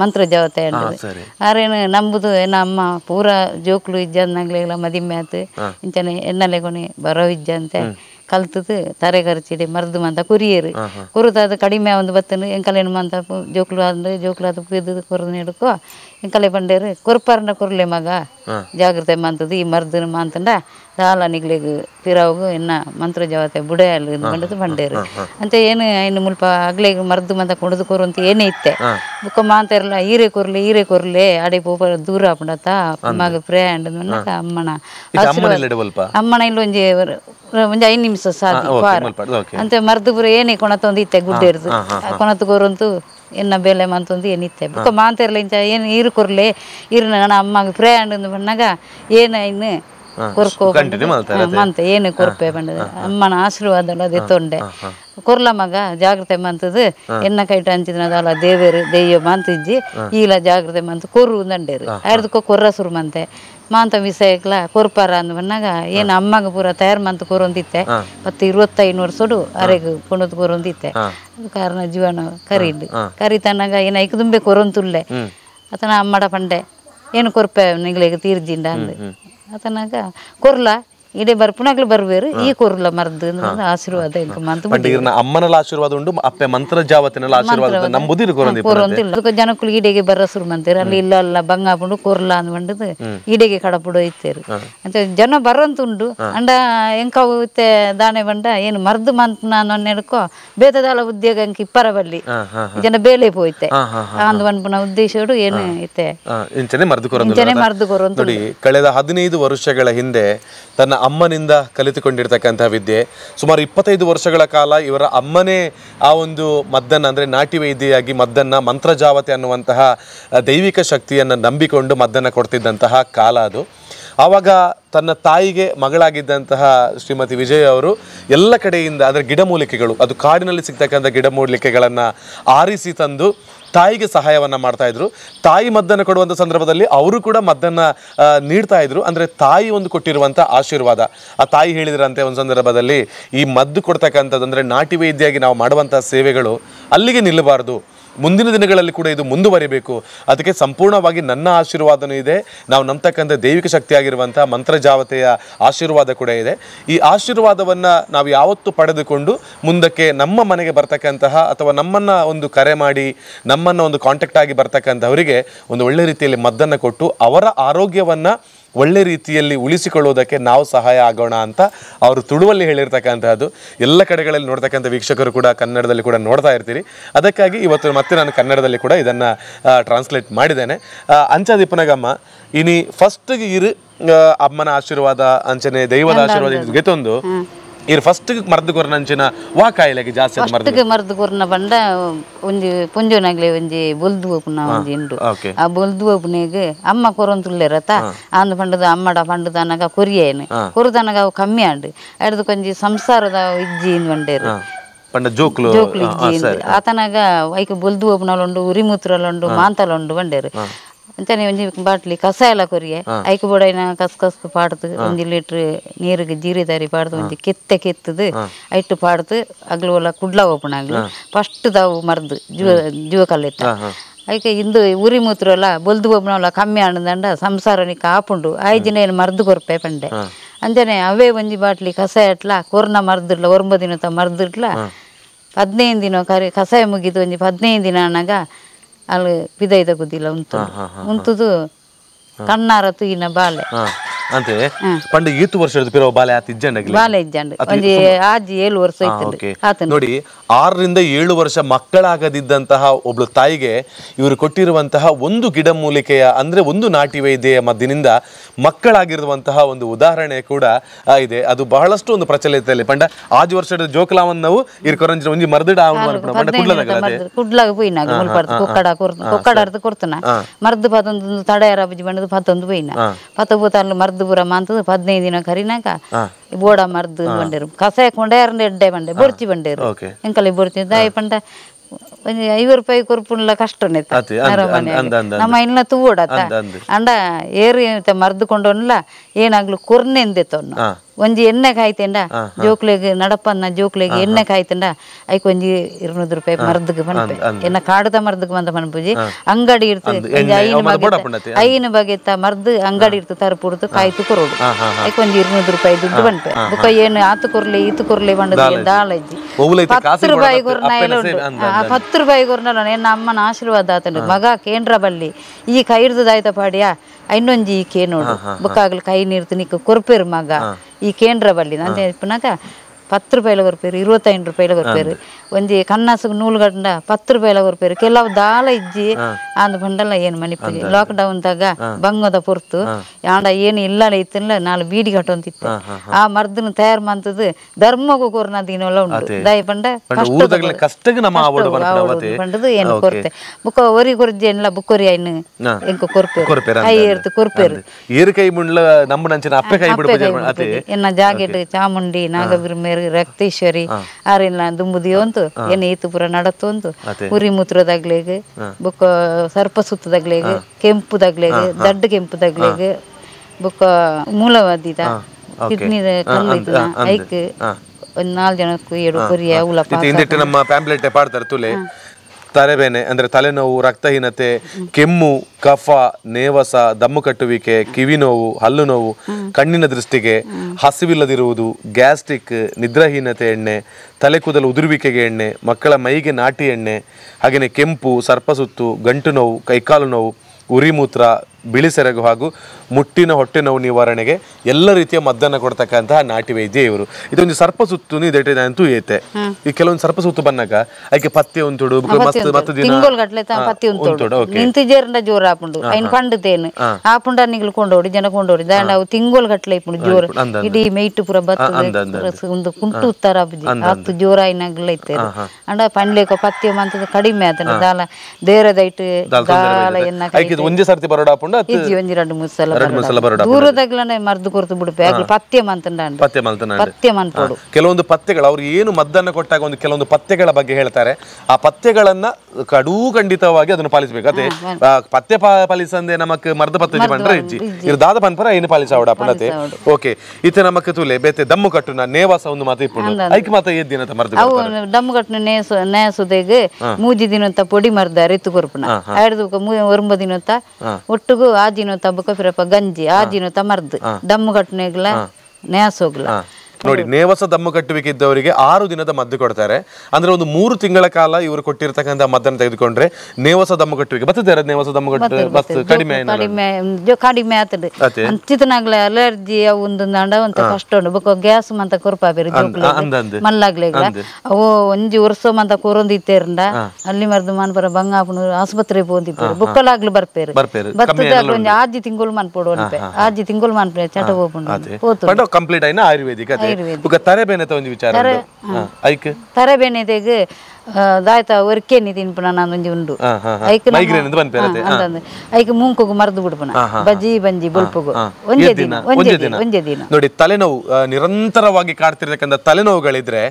ಮಂತ್ರ ಜವತೆ ಸರಿ. ಆರೇನು ನಂಬುದು ನಮ್ಮ ಅಮ್ಮ ಪೂರ ಜೋಕ್ಲು ಇಜ್ಜಂದಾಗ್ಲೆಲ್ಲ ಮದಿಮೆ ಆತು. ಇಂಚನೆ ಎನ್ನಲೆ ಕೊನೆ ಬರೋ ಇಜ್ಜಂತೆ ಕಲ್ತದು ತರೆ ಖರ್ಚಿಡಿ ಮರ್ದು ಮಂತ ಕುರಿಯರು. ಕುರುತಾದ ಕಡಿಮೆ ಒಂದು ಬತ್ತನು ಎಂಕಲೇನು ಮಂತ ಜೋಕ್ಲು ಅಂದ್ರೆ ಜೋಕ್ಲು ಅದು ಕುಯ್ದು ಕುರ್ದು ನೆಡುಕೋ ಎಂಕಲೆ ಬಂಡೇರು ಕೊರ್ಪಾರ್ನ ಕುರ್ಲೆ ಮಗ. ಜಾಗ್ರತೆ ಮಂತದು ಈ ಮರ್ದು ಮಂತಂಡ ದಾಲ ನಿಗ್ಲಿಗೆ ಪಿರಾವು ಎನ್ನ ಮಂತ್ರ ಜವತೆ ಬುಡೆ ಅಲ್ಲಿ ಬಂಡದು ಬಂಡೇರು. ಅಂತ ಏನು ಇನ್ನು ಮುಲ್ಪ ಅಗ್ಲೆಗೆ ಮರ್ದು ಮಂತ ಕುಡಿದು ಕೊರು ಏನೇ ಇತ್ತೆ. ಬುಕ್ಕ ಮಾಂತಾರಲ್ಲ ಈರೆ ಕೊರ್ಲೆ ಈರೆ ಕೊರ್ಲೆ ಅಡೆ ಪೋಪ ದೂರ ಆಪುಂಡತ್ತ ಮಗ ಪ್ರಯಾಣ ಮನ್ನಕ ಅಮ್ಮನ ಅಮ್ಮನೆಲ್ಲ ಇಡವಲ್ಪ ಅಮ್ಮನ ಇಲ್ಲಿ ಒಂಜಿ ಒಂಜಿ ಐದು ನಿಮಿಷ ಸಾಧಿ ಪಾರ ಓಕೆ ಅಂತ ಮರ್ದು ಪುರ ಏನೇ ಕೊಣತೊಂದು ಇತ್ತೆ ಗುಡ್ಡೆರ್ದು ಕೊಣತು ಕೊರಂತು ಎನ್ನ ಬೇಲೆ ಮಂತೊಂದು ಏನಿತ್ತೆ ಬುಕ್ಕ ಮಾಂತಾರಲ್ಲ ಇಂಚ ಏನು ಈರು ಕೊರ್ಲೆ ಈರಿನ ಗಣ ಅಮ್ಮಗ ಪ್ರಯಾಣ ಬಂದಾಗ ಏನ ಇನ್ನು ಕೊರ್ಕೋ ಮಂತ ಏನು ಕೊರ್ಪೆ ಬಂಡದ ಅಮ್ಮನ ಆಶೀರ್ವಾದ ಅದೇ ತೊಂಡೆ. ಕೊರ್ಲ ಮಗ ಜಾಗ್ರತೆ ಮಂತದು ಎನ್ನ ಕೈಟ ಅಂಚಿದ್ನದಲ್ಲ ದೇವರು ದೆಯ್ಯ ಮಂತಿಜ್ಜಿ. ಈಲ ಜಾಗ್ರತೆ ಮಂತ್ ಕೊರ್ರು ದಂಡೇರು. ಆಯ್ದಕ್ಕೋ ಕೊರ್ರ ಸುರು ಮಂತೆ. ಮಾಂತ ವಿಷಯಕ್ಲ ಕೊರ್ಪಾರ ಅಂದ್ ಬಂದಾಗ ಏನು ಅಮ್ಮಗ ಪೂರ ತಯಾರು ಮಂತ್ ಕೊರೊಂದಿತ್ತೆ ಮತ್ತೆ ಇರುವತ್ತೈದು ವರ್ಷಡು ಅರೆಗ್ ಕುಣದ್ ಕೊರೊಂದಿತ್ತೆ ಕಾರಣ ಜೀವನ ಕರೀಡು ಕರಿತನಾಗ ಏನ ಐಕದುಂಬೆ ಕೊರೊಂತುಲ್ಲೆ ಅತನ ಅಮ್ಮಡ ಪಂಡೆ. ಏನು ಕೊರ್ಪೆ ನಿಗ್ಲಿಗೆ ತೀರ್ಜಿಂಡ ಅಂದ್ ಅತನಾಗ ಕೊರ್ಲ ಇಡೀ ಬರ್ಪುನಾಗ್ಲು ಬರ್ಬೇರು ಈ ಕೊರ್ಲ ಮರ್ದು ಆಶೀರ್ವಾದ ಎಂಕ ಮಂತ್ ಅಮ್ಮನಲ್ಲ ಆಶೀರ್ವಾದ ಉಂಡು ಅಪ್ಪೆ ಮಂತ್ರ ಜಾವತಿನಲ್ಲ ಆಶೀರ್ವಾದ ನಂಬುದಿರು ಕೊರಂದಿ ಅದಕ್ಕೆ ಜನಕ್ಕಳು ಈಡೆಗೆ ಬರ ಶುರು ಮಂತೇರು. ಅಲ್ಲಿ ಇಲ್ಲ ಅಲ್ಲ ಬಂಗಾಪುಂಡು ಕೊರ್ಲ ಅಂದ್ಬಂಡದು ಈಡೆಗೆ ಕಡಪುಡು ಇತ್ತೇರು ಅಂತ ಜನ ಬರಂತುಂಡು ಅಂಡ ಎಂಕ ದಾನೆ ಬಂಡ ಏನು ಮರ್ದು ಮಂತ್ ನಾನು ನೆಡ್ಕೊ ಬೇತದಾಲ ಉದ್ಯೋಗ ಅಂಕ ಇಪ್ಪರ ಬಲ್ಲಿ. ಜನ ಬೇಲೆ ಪೋಯ್ತೆ. ಅಂದ್ ಬಂದ್ಪುನ ಉದ್ದೇಶಡು ಏನು ಇತ್ತೆ. ಇಂಚನೆ ಮರ್ದು ಕೊರಂದು ಕಳೆದ ಹದಿನೈದು ವರ್ಷಗಳ ಹಿಂದೆ ತನ್ನ ಅಮ್ಮನಿಂದ ಕಲಿತುಕೊಂಡಿರ್ತಕ್ಕಂಥ ವಿದ್ಯೆ. ಸುಮಾರು ಇಪ್ಪತ್ತೈದು ವರ್ಷಗಳ ಕಾಲ ಇವರ ಅಮ್ಮನೇ ಆ ಒಂದು ಮದ್ದನ್ನು, ಅಂದರೆ ನಾಟಿ ವೈದ್ಯೆಯಾಗಿ ಮದ್ದನ್ನು ಮಂತ್ರಜಾವತೆ ಅನ್ನುವಂತಹ ದೈವಿಕ ಶಕ್ತಿಯನ್ನು ನಂಬಿಕೊಂಡು ಮದ್ದನ್ನು ಕೊಡ್ತಿದ್ದಂತಹ ಕಾಲ ಅದು. ಆವಾಗ ತನ್ನ ತಾಯಿಗೆ ಮಗಳಾಗಿದ್ದಂತಹ ಶ್ರೀಮತಿ ವಿಜಯ ಅವರು ಎಲ್ಲ ಕಡೆಯಿಂದ, ಅಂದರೆ ಗಿಡಮೂಲಿಕೆಗಳು, ಅದು ಕಾಡಿನಲ್ಲಿ ಸಿಗ್ತಕ್ಕಂಥ ಗಿಡಮೂಲಿಕೆಗಳನ್ನು ಆರಿಸಿ ತಂದು ತಾಯಿಗೆ ಸಹಾಯವನ್ನು ಮಾಡ್ತಾ ಇದ್ರು. ತಾಯಿ ಮದ್ದನ್ನು ಕೊಡುವಂಥ ಸಂದರ್ಭದಲ್ಲಿ ಅವರು ಕೂಡ ಮದ್ದನ್ನು ನೀಡ್ತಾ ಇದ್ರು. ಅಂದರೆ ತಾಯಿ ಒಂದು ಕೊಟ್ಟಿರುವಂಥ ಆಶೀರ್ವಾದ. ಆ ತಾಯಿ ಹೇಳಿದ್ರಂತೆ ಒಂದು ಸಂದರ್ಭದಲ್ಲಿ, ಈ ಮದ್ದು ಕೊಡ್ತಕ್ಕಂಥದ್ದು ಅಂದರೆ ನಾಟಿ ವೈದ್ಯಾಗಿ ನಾವು ಮಾಡುವಂಥ ಸೇವೆಗಳು ಅಲ್ಲಿಗೆ ನಿಲ್ಲಬಾರದು. ಮುಂದಿನ ದಿನಗಳಲ್ಲಿ ಕೂಡ ಇದು ಮುಂದುವರಿಬೇಕು. ಅದಕ್ಕೆ ಸಂಪೂರ್ಣವಾಗಿ ನನ್ನ ಆಶೀರ್ವಾದನೂ ಇದೆ. ನಾವು ನಂಬತಕ್ಕಂಥ ದೈವಿಕ ಶಕ್ತಿಯಾಗಿರುವಂಥ ಮಂತ್ರಜಾವತೆಯ ಆಶೀರ್ವಾದ ಕೂಡ ಇದೆ. ಈ ಆಶೀರ್ವಾದವನ್ನು ನಾವು ಯಾವತ್ತು ಪಡೆದುಕೊಂಡು ಮುಂದಕ್ಕೆ ನಮ್ಮ ಮನೆಗೆ ಬರ್ತಕ್ಕಂತಹ ಅಥವಾ ನಮ್ಮನ್ನು ಒಂದು ಕರೆ ಮಾಡಿ, ನಮ್ಮನ್ನು ಒಂದು ಕಾಂಟ್ಯಾಕ್ಟ್ ಆಗಿ ಬರ್ತಕ್ಕಂಥವರಿಗೆ ಒಂದು ಒಳ್ಳೆ ರೀತಿಯಲ್ಲಿ ಮದ್ದನ್ನು ಕೊಟ್ಟು ಅವರ ಆರೋಗ್ಯವನ್ನ ಒಳ್ಳೆ ರೀತಿಯಲ್ಲಿ ಉಳಿಸಿಕೊಳ್ಳುವುದಕ್ಕೆ ನಾವು ಸಹಾಯ ಆಗೋಣ ಅಂತ ಅವರು ತುಳುವಲ್ಲಿ ಹೇಳಿರ್ತಕ್ಕಂಥದ್ದು ಎಲ್ಲ ಕಡೆಗಳಲ್ಲಿ ನೋಡ್ತಕ್ಕಂಥ ವೀಕ್ಷಕರು ಕೂಡ ಕನ್ನಡದಲ್ಲಿ ಕೂಡ ನೋಡ್ತಾ ಇರ್ತೀರಿ. ಅದಕ್ಕಾಗಿ ಇವತ್ತು ಮತ್ತೆ ನಾನು ಕನ್ನಡದಲ್ಲಿ ಕೂಡ ಇದನ್ನು ಟ್ರಾನ್ಸ್ಲೇಟ್ ಮಾಡಿದ್ದೇನೆ. ಆ, ಅಂಚಾದಿಪ್ಪನಗಮ್ಮ ಇನಿ ಫಸ್ಟ್ಗೆ ಇರು ಅಮ್ಮನ ಆಶೀರ್ವಾದ ಅಂಚನೆ ದೈವದ ಆಶೀರ್ವಾದ ಗೆತ್ತೊಂದು ಇರು ಫಸ್ಟ್ ಮರ್ದು ಕೊರನಂಚಿನ ವಾ ಕಾಯಿಲೆಗೆ ಜಾಸ್ತಿ ಮರ್ದು ಫಸ್ಟ್ಗೆ ಮರ್ದು ಕೊರ್ನ ಬಂಡ ಒಂಜಿ ಪುಂಜೋನಾಗ್ಲೆ ಒಂಜಿ ಬೊಲ್ದು ಓಪುನ ಒಂಜಿ ಉಂಡು ಆ ಬೊಲ್ದು ಓಪುನೆಗ್ ಅಮ್ಮ ಕೊರೊಂತುಲ್ಲೆರತ ಅಂದ್ ಪಂಡದ ಅಮ್ಮಡ ಪಂಡದ ಕೊರಿಯೇನೆ. ಕೊರುದನಗ ಅವು ಕಮ್ಮಿ ಆಂಡು. ಅಡ್ದು ಕೊಂಜಿ ಸಂಸಾರದ ಇಜ್ಜಿ ಬಂಡೇರು ಪಂಡ ಜೋಕ್ಲು. ಜೋಕ್ಲು ಇಜ್ಜಿ ಆತನಾಗ ಐಕ ಬೊಲ್ದು ಒಬ್ಬನಲುಂಡು ಉರಿಮೂತ್ರಲುಂಡು ಮಾಂತಲುಂಡು ಬಂಡೇರು ಅಂಚನೆ ಒಂಜಿ ಬಾಟ್ಲಿ ಕಸಾಯಲ ಕೊರಿಯೆ. ಐಕ ಬೊಡೈನ ಕಸ್ ಕಸ್ ಪಾಡ್ದು ಒಂಜಿ ಲೀಟ್ರ್ ನೀರಿಗೆ ಜೀರಿ ದಾರಿ ಪಾಡ್ದು ಒಂಜಿ ಕೆತ್ತೆ ಕೆತ್ತದು. ಐಟ್ಟು ಪಾಡ್ದು ಅಗ್ಲು ಒಲ ಕುಡ್ಲ ಓಪನ್ ಆಗ್ಲಿ. ಫಸ್ಟ್ ತಾವು ಮರ್ದು ಜೀವ ಜೀವ ಕಲ್ಲೆತ್ತ. ಐಕೆ ಇಂದು ಉರಿ ಮೂತ್ರಲ್ಲ ಬೊಲ್ದು ಒಬ್ಬನಲ್ಲ ಕಮ್ಮಿ ಆಣದಂಡ ಸಂಸಾರನಿ ಕಾಪುಂಡು ಐಜಿನ ಏನು ಮರ್ದು ಕೊರ್ಪೆ ಪಂಡೆ. ಅಂಜನೆ ಅವೇ ಒಂಜಿ ಬಾಟ್ಲಿ ಕಸ ಇಟ್ಲ ಕೊರ್ನ ಮರ್ದಿಡ್ಲ ಒರ್ಮ ದಿನ ಮರ್ದಿಡ್ಲ ಹದಿನೈದು ದಿನ ಕರಿ ಕಸಾಯ ಮುಗಿದು ಒಂಜಿ ಹದಿನೈದು ದಿನ ಅನ್ನಾಗ ಅಲ್ಲಿ ಪಿದೈದ ಗುದಿಲ ಉಂತು ಉಂತುದು ಕಣ್ಣಾರ ತೂಯಿನ ಬಾಲೆ ಅಂತೆ ಪಂಡ ಈತು ವರ್ಷದ ಪಿರೋ ಬಾಲೆ ಆತ ಇಜ್ಜಂಡಗ್ಲಿ ಬಾಲೆ ಇಜ್ಜಂಡು. ಒಂಜಿ ಆಜಿ ಏಳು ವರ್ಷ ಆತನ. ನೋಡಿ ಆರರಿಂದ ಏಳು ವರ್ಷ ಮಕ್ಕಳಾಗದಿದ್ದಂತಹ ಒಬ್ಳು ತಾಯಿಗೆ ಇವರು ಕೊಟ್ಟಿರುವಂತಹ ಒಂದು ಗಿಡಮೂಲಿಕೆಯ ಅಂದ್ರೆ ಒಂದು ನಾಟಿ ವೈದ್ಯೆಯ ಮದ್ದಿನಿಂದ ಮಕ್ಕಳಾಗಿರುವಂತಹ ಒಂದು ಉದಾಹರಣೆ ಕೂಡ ಇದೆ. ಅದು ಬಹಳಷ್ಟು ಒಂದು ಪ್ರಚಲಿತದಲ್ಲಿ. ಪಂಡ ಆಜು ವರ್ಷದ ಜೋಕಲಾವನ್ ನಾವು ಇರ್ ಕೊರಂಜಿನ ಒಂಜಿ ಮರ್ದಿಡ ಪಂಡ ಕುಡ್ಲದಾಗ ಕುಡ್ಲಾಗ ಪೋಯಿನಾಗ ಮುಲ್ಪಡ್ದು ಕೊಕ್ಕಡ ಕೊರ್ದು ಕೊಕ್ಕಡ ಅರ್ದು ಕೊರ್ತನ. ಮರ್ದು ಪತ್ತೊಂದು ತಡೆಯರ ಬುಜಿ ಬಂಡದು ಪತ್ತೊಂದು ಪೋಯಿನ. ಪತ್ತ ಪೂತ ಅಲ್ಲಿ ಮರ್ದು ಪೂರ ಮಾಂತದು ಹದಿನೈದು ದಿನ ಕರಿನಾಗ ಬೋಡ ಮರ್ದು ಬಂಡೇರು. ಕಸಾಯ ಕೊಂಡೆ ಎರಡ್ ಎಡ್ಡೆ ಬಂಡೆ ಬೊರ್ಚಿ ಬಂಡೇರು. ಓಕೆ. ಎಂಕಲಿ ಬೊರ್ಚಿ ದಾಯಿ ಪಂಡ ಒಂಜಿ ಐವತ್ತು ರೂಪಾಯಿ ಕೊರ್ಪುನ್ಲ ಕಷ್ಟನೇ ಅತಿ, ಅಂದ್- ಅಂದ್- ಅಂದ್- ಅಂದ್- ನಮ್ಮ ಇನ್ನ ತೂವೋಡತ್ತ ಅಂದ್- ಅಂದ್. ಅಂಡ ಏರಿ ಮರ್ದು ಕೊಂಡೋನ್ಲ ಏನಾಗ್ಲು ಕೊರ್ನೆಂದೆತ್ತೊನ್ನು ಹಾ. ಒಂಜಿ ಎಣ್ಣೆ ಕಾಯ್ತೆಂಡ ಜೋಕ್ಲೆಗ್ ನಡಪನ್ನ ಜೋಕ್ಲೆಗ್ ಎಣ್ಣೆ ಕಾಯ್ತೆಂಡ ಐಕ್ ಒಂಜಿ ಇರ್ನೂರು ರೂಪಾಯಿ ಮರ್ದಗ್ ಬಂದ್ಪೆ ಎನ್ನ ಕಾಡದ ಮರ್ದಗ್ ಬಂದ ಮನ್ಪುಜಿ. ಅಂಗಡಿ ಇರ್ತು ಐನು ಬಗೆತ. ಐನು ಬಗೆತ ಮರ್ದು ಅಂಗಡಿ ಇರ್ತು ತರಪುಡ್ತು ಕಾಯ್ತು ಕೊರೋಡು. ಐಕ್ ಒಂಜಿ ಇರ್ನೂರು ರೂಪಾಯಿ ದುಡ್ಡು ಬಂದ್ಪೆ ಬುಕ ಏನು ಆತು ಕೊರ್ಲಿ ಈತು ಕೊರ್ಲಿ ಬಂಡದ ದಾಳಜ್ಜಿ ಪತ್ತು ರೂಪಾಯಿ ಅಪ್ಪೆನ ಎಲ್ಲ ಉಂಟು ಪತ್ತು ರೂಪಾಯಿ ಕೊರ್ನಲ್ಲ ಎನ್ನ ಅಮ್ಮನ ಆಶೀರ್ವಾದ ಆತಂಡು. ಮಗ ಕೇಂದ್ರ ಬಲ್ಲಿ ಈ ಕೈರ್ದು ದಾಯ್ತ ಪಾಡಿಯ? ಇನ್ನೊಂಜಿ ಈ ಕೇನೋಡು. ಬುಕ್ಕಾಗ್ಲು ಕೈ ನೀರ್ತು ನಿಕ್ಕ ಕೊರ್ಪೇರು ಮಗ. ಈ ಕೇಂದ್ರ ಬಲ್ಲಿ ನಂದೆ ಪುನಕ ಪತ್ತು ರೂಪಾಯಿಲ ಕೊರ್ಪೇರು ಇರುವತ್ತೈದು ರೂಪಾಯಿಲ ಕೊರ್ಪೇರು ಒಂಜಿ ಕನ್ನಸಗ್ ನೂಲ್ಗಂಡ ಪತ್ತು ರೂಪಾಯಿಲ ಕೊರ್ಪೇರು ಕೆಲವು ದಾಲ ಇಜ್ಜಿ ಅಂದ್ ಬಂಡಲ್ಲ ಏನು ಮನಿಪುಜಿ ಲಾಕ್ ಡೌನ್ ತಾಗ ಬಂಗದ ಪೊರ್ತು. ಆಂಡ ಏನು ಇಲ್ಲಲ್ಲ ಇತ್ತಿಲ್ಲ ನಾಲ್ ಬೀಡಿ ಕಟ್ಟೊಂತಿತ್ತೆ. ಆ ಮರ್ದನ ತಯಾರು ಮಂತದು ಧರ್ಮಗೂ ಕೊರ್ನ ದಿನಲ್ಲ ಉಂಟು. ದಯ ಪಂಡ ಪಂಡ ಊರದಾಗ್ಲೆ ಕಷ್ಟಗೆ ನಮ್ಮ ಆವಡು ಬರ್ಪುನ ಅವತ್ತೆ ಪಂಡದು ಏನು ಕೊರ್ತೆ. ಬುಕ್ಕ ಒರಿ ಕೊರ್ಜಿ ಎನ್ಲ ಬುಕ್ಕೊರಿ ಐನು ಹಾ. ಎಂಕ ಕೊರ್ಪೇರು. ಕೊರ್ಪೇರು ಕೈ ಏರ್ತು ಕೊರ್ಪೇರು. ಏರು ಕೈ ಮುಂಡ್ಲ ನಮ್ಮ ನಂಚಿನ ಅಪ್ಪೆ ಕೈ ಬಿಡ ಅದೇ. ಎನ್ನ ಜಾಗೆಟ್ ಚಾಮುಂಡಿ ನಾಗಬಿರ್ಮೇರು ರಕ್ತೇಶ್ವರಿ ಆರೆಲ್ಲ ದುಂಬುದಿಯೋ ಅಂತು ಎನ್ನ ಈತು ಪುರ ನಡತ್ತು ಅಂತು ಅದೇ. ಉರಿ ಮೂತ್ರದಾಗ್ಲೇಗ ಬುಕ್ಕ ಸರ್ಪ ಸುತ್ತದಾಗ್ಲೇಗ ಕೆಂಪುದಾಗ್ಲೇಗ ದಡ್ಡ ಕೆಂಪುದಾಗ್ಲೇಗ ಬುಕ್ಕ ಮೂಲವಾದಿದ ಕಿಡ್ನಿ ಕಲ್ಲು ಇದ್ನ ಐಕ್ ಒಂದ್ ನಾಲ್ಕು ಜನಕ್ಕೂ ಏಳು ಕೊರಿಯ ಉಲಪ ನಮ್ಮ ಪ್ಯಾಂಪ್ಲೆಟ್ ಪಾಡ್ತಾರೆ ತುಲೆ. ತಲೆಬೇನೆ, ಅಂದರೆ ತಲೆನೋವು, ರಕ್ತಹೀನತೆ, ಕೆಮ್ಮು, ಕಫ, ನೇವಸ, ದಮ್ಮು ಕಟ್ಟುವಿಕೆ, ಕಿವಿ ನೋವು, ಹಲ್ಲು ನೋವು, ಕಣ್ಣಿನ ದೃಷ್ಟಿಗೆ ಹಸಿವಿಲ್ಲದಿರುವುದು, ಗ್ಯಾಸ್ಟ್ರಿಕ್, ನಿದ್ರಾಹೀನತೆ ಎಣ್ಣೆ, ತಲೆ ಕೂದಲು ಉದುರುವಿಕೆಗೆ ಎಣ್ಣೆ, ಮಕ್ಕಳ ಮೈಗೆ ನಾಟಿ ಎಣ್ಣೆ ಹಾಗೆಯೇ ಕೆಂಪು, ಸರ್ಪಸುತ್ತು, ಗಂಟು ನೋವು, ಕೈಕಾಲು ನೋವು, ಉರಿಮೂತ್ರ ಬಿಳಿ ಸೆರಗು ಹಾಗೂ ಮುಟ್ಟಿನ ಹೊಟ್ಟೆ ನೋವು ನಿವಾರಣೆಗೆ ಎಲ್ಲ ರೀತಿಯ ಮದ್ದನ್ನು ಕೊಡ್ತಕ್ಕಂತಹ ನಾಟಿ ವೈದ್ಯ ಇವರು. ಇದೊಂದು ಸರ್ಪ ಸುತ್ತು ಅಂತೂ ಏತೆ ಈ ಕೆಲವೊಂದು ಸರ್ಪ ಸುತ್ತು ಬಂದಾಗ ಅದಕ್ಕೆ ಪತ್ತೆ ಉಂಟುಡು ಮತ್ತ ದಿನ ಪತ್ತಿ ಉಂಟೋಡು. ನಿಂತು ಜೇರ್ಂಡ ಜೋರ್ ಆಪುಂಡು ಐನ್ ಕಂಡುತೇನು ಆಪುಂಡ ನಿಗ್ಲು ಕೊಂಡೋಡಿ ಜನ ಕೊಂಡೋಡಿ. ಅವು ತಿಂಗೋಲ್ ಗಟ್ಲೆ ಇಪ್ಪುಂಡು ಜೋರು. ಇಡೀ ಮೈಟ್ ಪುರ ಅಂದ, ಒಂದು ಕುಂಟು ಉತ್ತರ ಹತ್ತು ಜೋರ ಐನಾಗ್ಲ ಇತ್ತೇರು ಅಂಡ ಪಂಡ್ಲೇಕ ಪತ್ತಿ ಮಂತದ ಕಡಿಮೆ ಆತನ ದಾಲ ದೇರದೈಟ್ ದಾಲ ಎನ್ನ ಒಂದೇ ಸರ್ತಿ ಬರೋಡ ಹಾಕೊಂಡು ಅದು ಇಜ್ಜಿ ಒಂಜಿ ಎರಡು ಮೂರು ಸಲ ಎರಡು ಮೂರು ಸಲ ಬರೋಡ ದೂರದಾಗ್ಲನೆ ಮರ್ದು ಕೊರ್ತು ಬಿಡ್ಪೆ ಆಗ್ಲಿ ಪತ್ಯ ಮಂತಂಡ ಪತ್ತೆ ಕೆಲವೊಂದು ಪತ್ತೆಗಳು ಅವ್ರು ಏನು ಮದ್ದನ್ನ ಕೊಟ್ಟಾಗ ಒಂದು ಕೆಲವೊಂದು ಪತ್ತೆಗಳ ಬಗ್ಗೆ ಹೇಳ್ತಾರೆ. ಆ ಪತ್ತೆಗಳನ್ನ ಕಡೂ ಖಂಡಿತವಾಗಿ ಅದನ್ನು ಪಾಲಿಸಬೇಕು. ಅದೇ ಪತ್ತೆ ಪಾಲಿಸಂದೆ ನಮಕ್ ಮರ್ದ ಪತ್ತೆ ಪಂಡ್ರೆ ಇಜ್ಜಿ. ಇರ್ ದಾದ ಪನ್ಪರ ಏನು ಪಾಲಿಸಾವಡ ಪಣತೆ ಓಕೆ. ಇತ್ತೆ ನಮಕ್ ತುಲೆ ಬೇತೆ ದಮ್ಮು ಕಟ್ಟುನ ನೇವಾಸ ಒಂದು ಮಾತು ಇಪ್ಪುಂಡು. ಐಕ್ ಮಾತ ಏದ್ ದಿನ ಮರ್ದ ಅವು ಡಮ್ಮುಗಟ್ನ ನೇಸು ನೇಸುದೆಗೆ ಮೂಜಿ ದಿನಂತ ಪೊಡಿ ಮರ್ದ ರಿತ್ತು ಕೊರ್ಪುನ. ಆಯ್ದು ದಿನ ಒಟ್ಟು ಒಟ್ಟುಗು ಆ ದಿನ ತಬ್ಬಕ ಫಿರಪ್ಪ ಗಂಜಿ ಆ ದಮ್ಮು ಮರ್ದು. ನ್ಯಾಸ ನೇಸೋಗ್ಲ ನೋಡಿ ನೇವಸ ದಮ್ಮು ಕಟ್ಟುವಿಕೆ ಇದ್ದವರಿಗೆ ಆರು ದಿನದ ಮದ್ದು ಕೊಡ್ತಾರೆ. ಅಂದ್ರೆ ಒಂದು ಮೂರು ತಿಂಗಳ ಕಾಲ ಇವರು ಕೊಟ್ಟಿರ್ತಕ್ಕಂಥ ಮದ್ದನ್ನು ತೆಗೆದುಕೊಂಡ್ರೆ ನೇವಸ ದಮ್ಮು ಕಟ್ಟುವಿಕೆ ಬರ್ತದೆ ನೇವಸ ದಮ್ಮು ಕಟ್ಟು ಕಡಿಮೆ ಆಗ್ತದೆ ಕಡಿಮೆ ಕಡಿಮೆ ಆತದ ಅದೇ. ಅಲರ್ಜಿ ಒಂದು ನಂಡ ಒಂತ ಕಷ್ಟ ಉಂಡು ಬೊಕ ಗ್ಯಾಸ್ ಮಂತ ಕೊರ್ಪಾಬೇರು ಜೋಕ್ಲೆ ಅಂದ ಅಂದ. ಮಲ್ಲಾಗ್ಲೇಗ ಅವು ಒಂಜಿ ವರ್ಷ ಮಂತ ಕೊರೊಂದಿತ್ತೇರಂಡ ಅಲ್ಲಿ ಮರ್ದು ಮನ್ಪರ ಬಂಗಾಪುನ ಆಸ್ಪತ್ರೆ ಪೋಂದಿಪ್ಪೇರು ಬುಕ್ಕಲಾಗ್ಲು ಬರ್ಪೇರು. ಬರ್ಪೇರು. ಬತ್ತದಾಗ ಒಂಜಿ ಆಜಿ ತಿಂಗಳು ಮನ್ಪೋಡು ಅನ್ಪೆ ಆಜಿ ತಿಂಗಳು ಮನ್ಪೆ ಚಟ ಬಟ್ ಕಂಪ್ಲೀಟ್ ಆಯ್ನ ಆಯುರ್ವೇದಿಕ್? ಅದೇ. ಒಂಜಿ ವಿಚಾರ ಐಕ್? ತರಬೇನೆದೆಗ್ ದಾಯ್ತ ಒರ್ಕೆನಿ ತಿನ್ಪುನ ಉಂಡು. ಐಕ್. ಐಕ್ ಮೂಂಕೊಗು ಮರ್ದು ಬಿಡ್ಪುನ ಬಜ್ಜಿ ಬಂಜಿ ಬುಲ್ಪುಗು ಒಂಜೇ ಏಳ್ ದಿನ ಒಂಜೇ ದಿನ ಒಂಜೇ ದಿನ. ನೋಡಿ ತಲೆನೋವು ನಿರಂತರವಾಗಿ ಕಾಡ್ತಿರ್ತಕ್ಕಂಥ ತಲೆನೋವುಗಳಿದ್ರೆ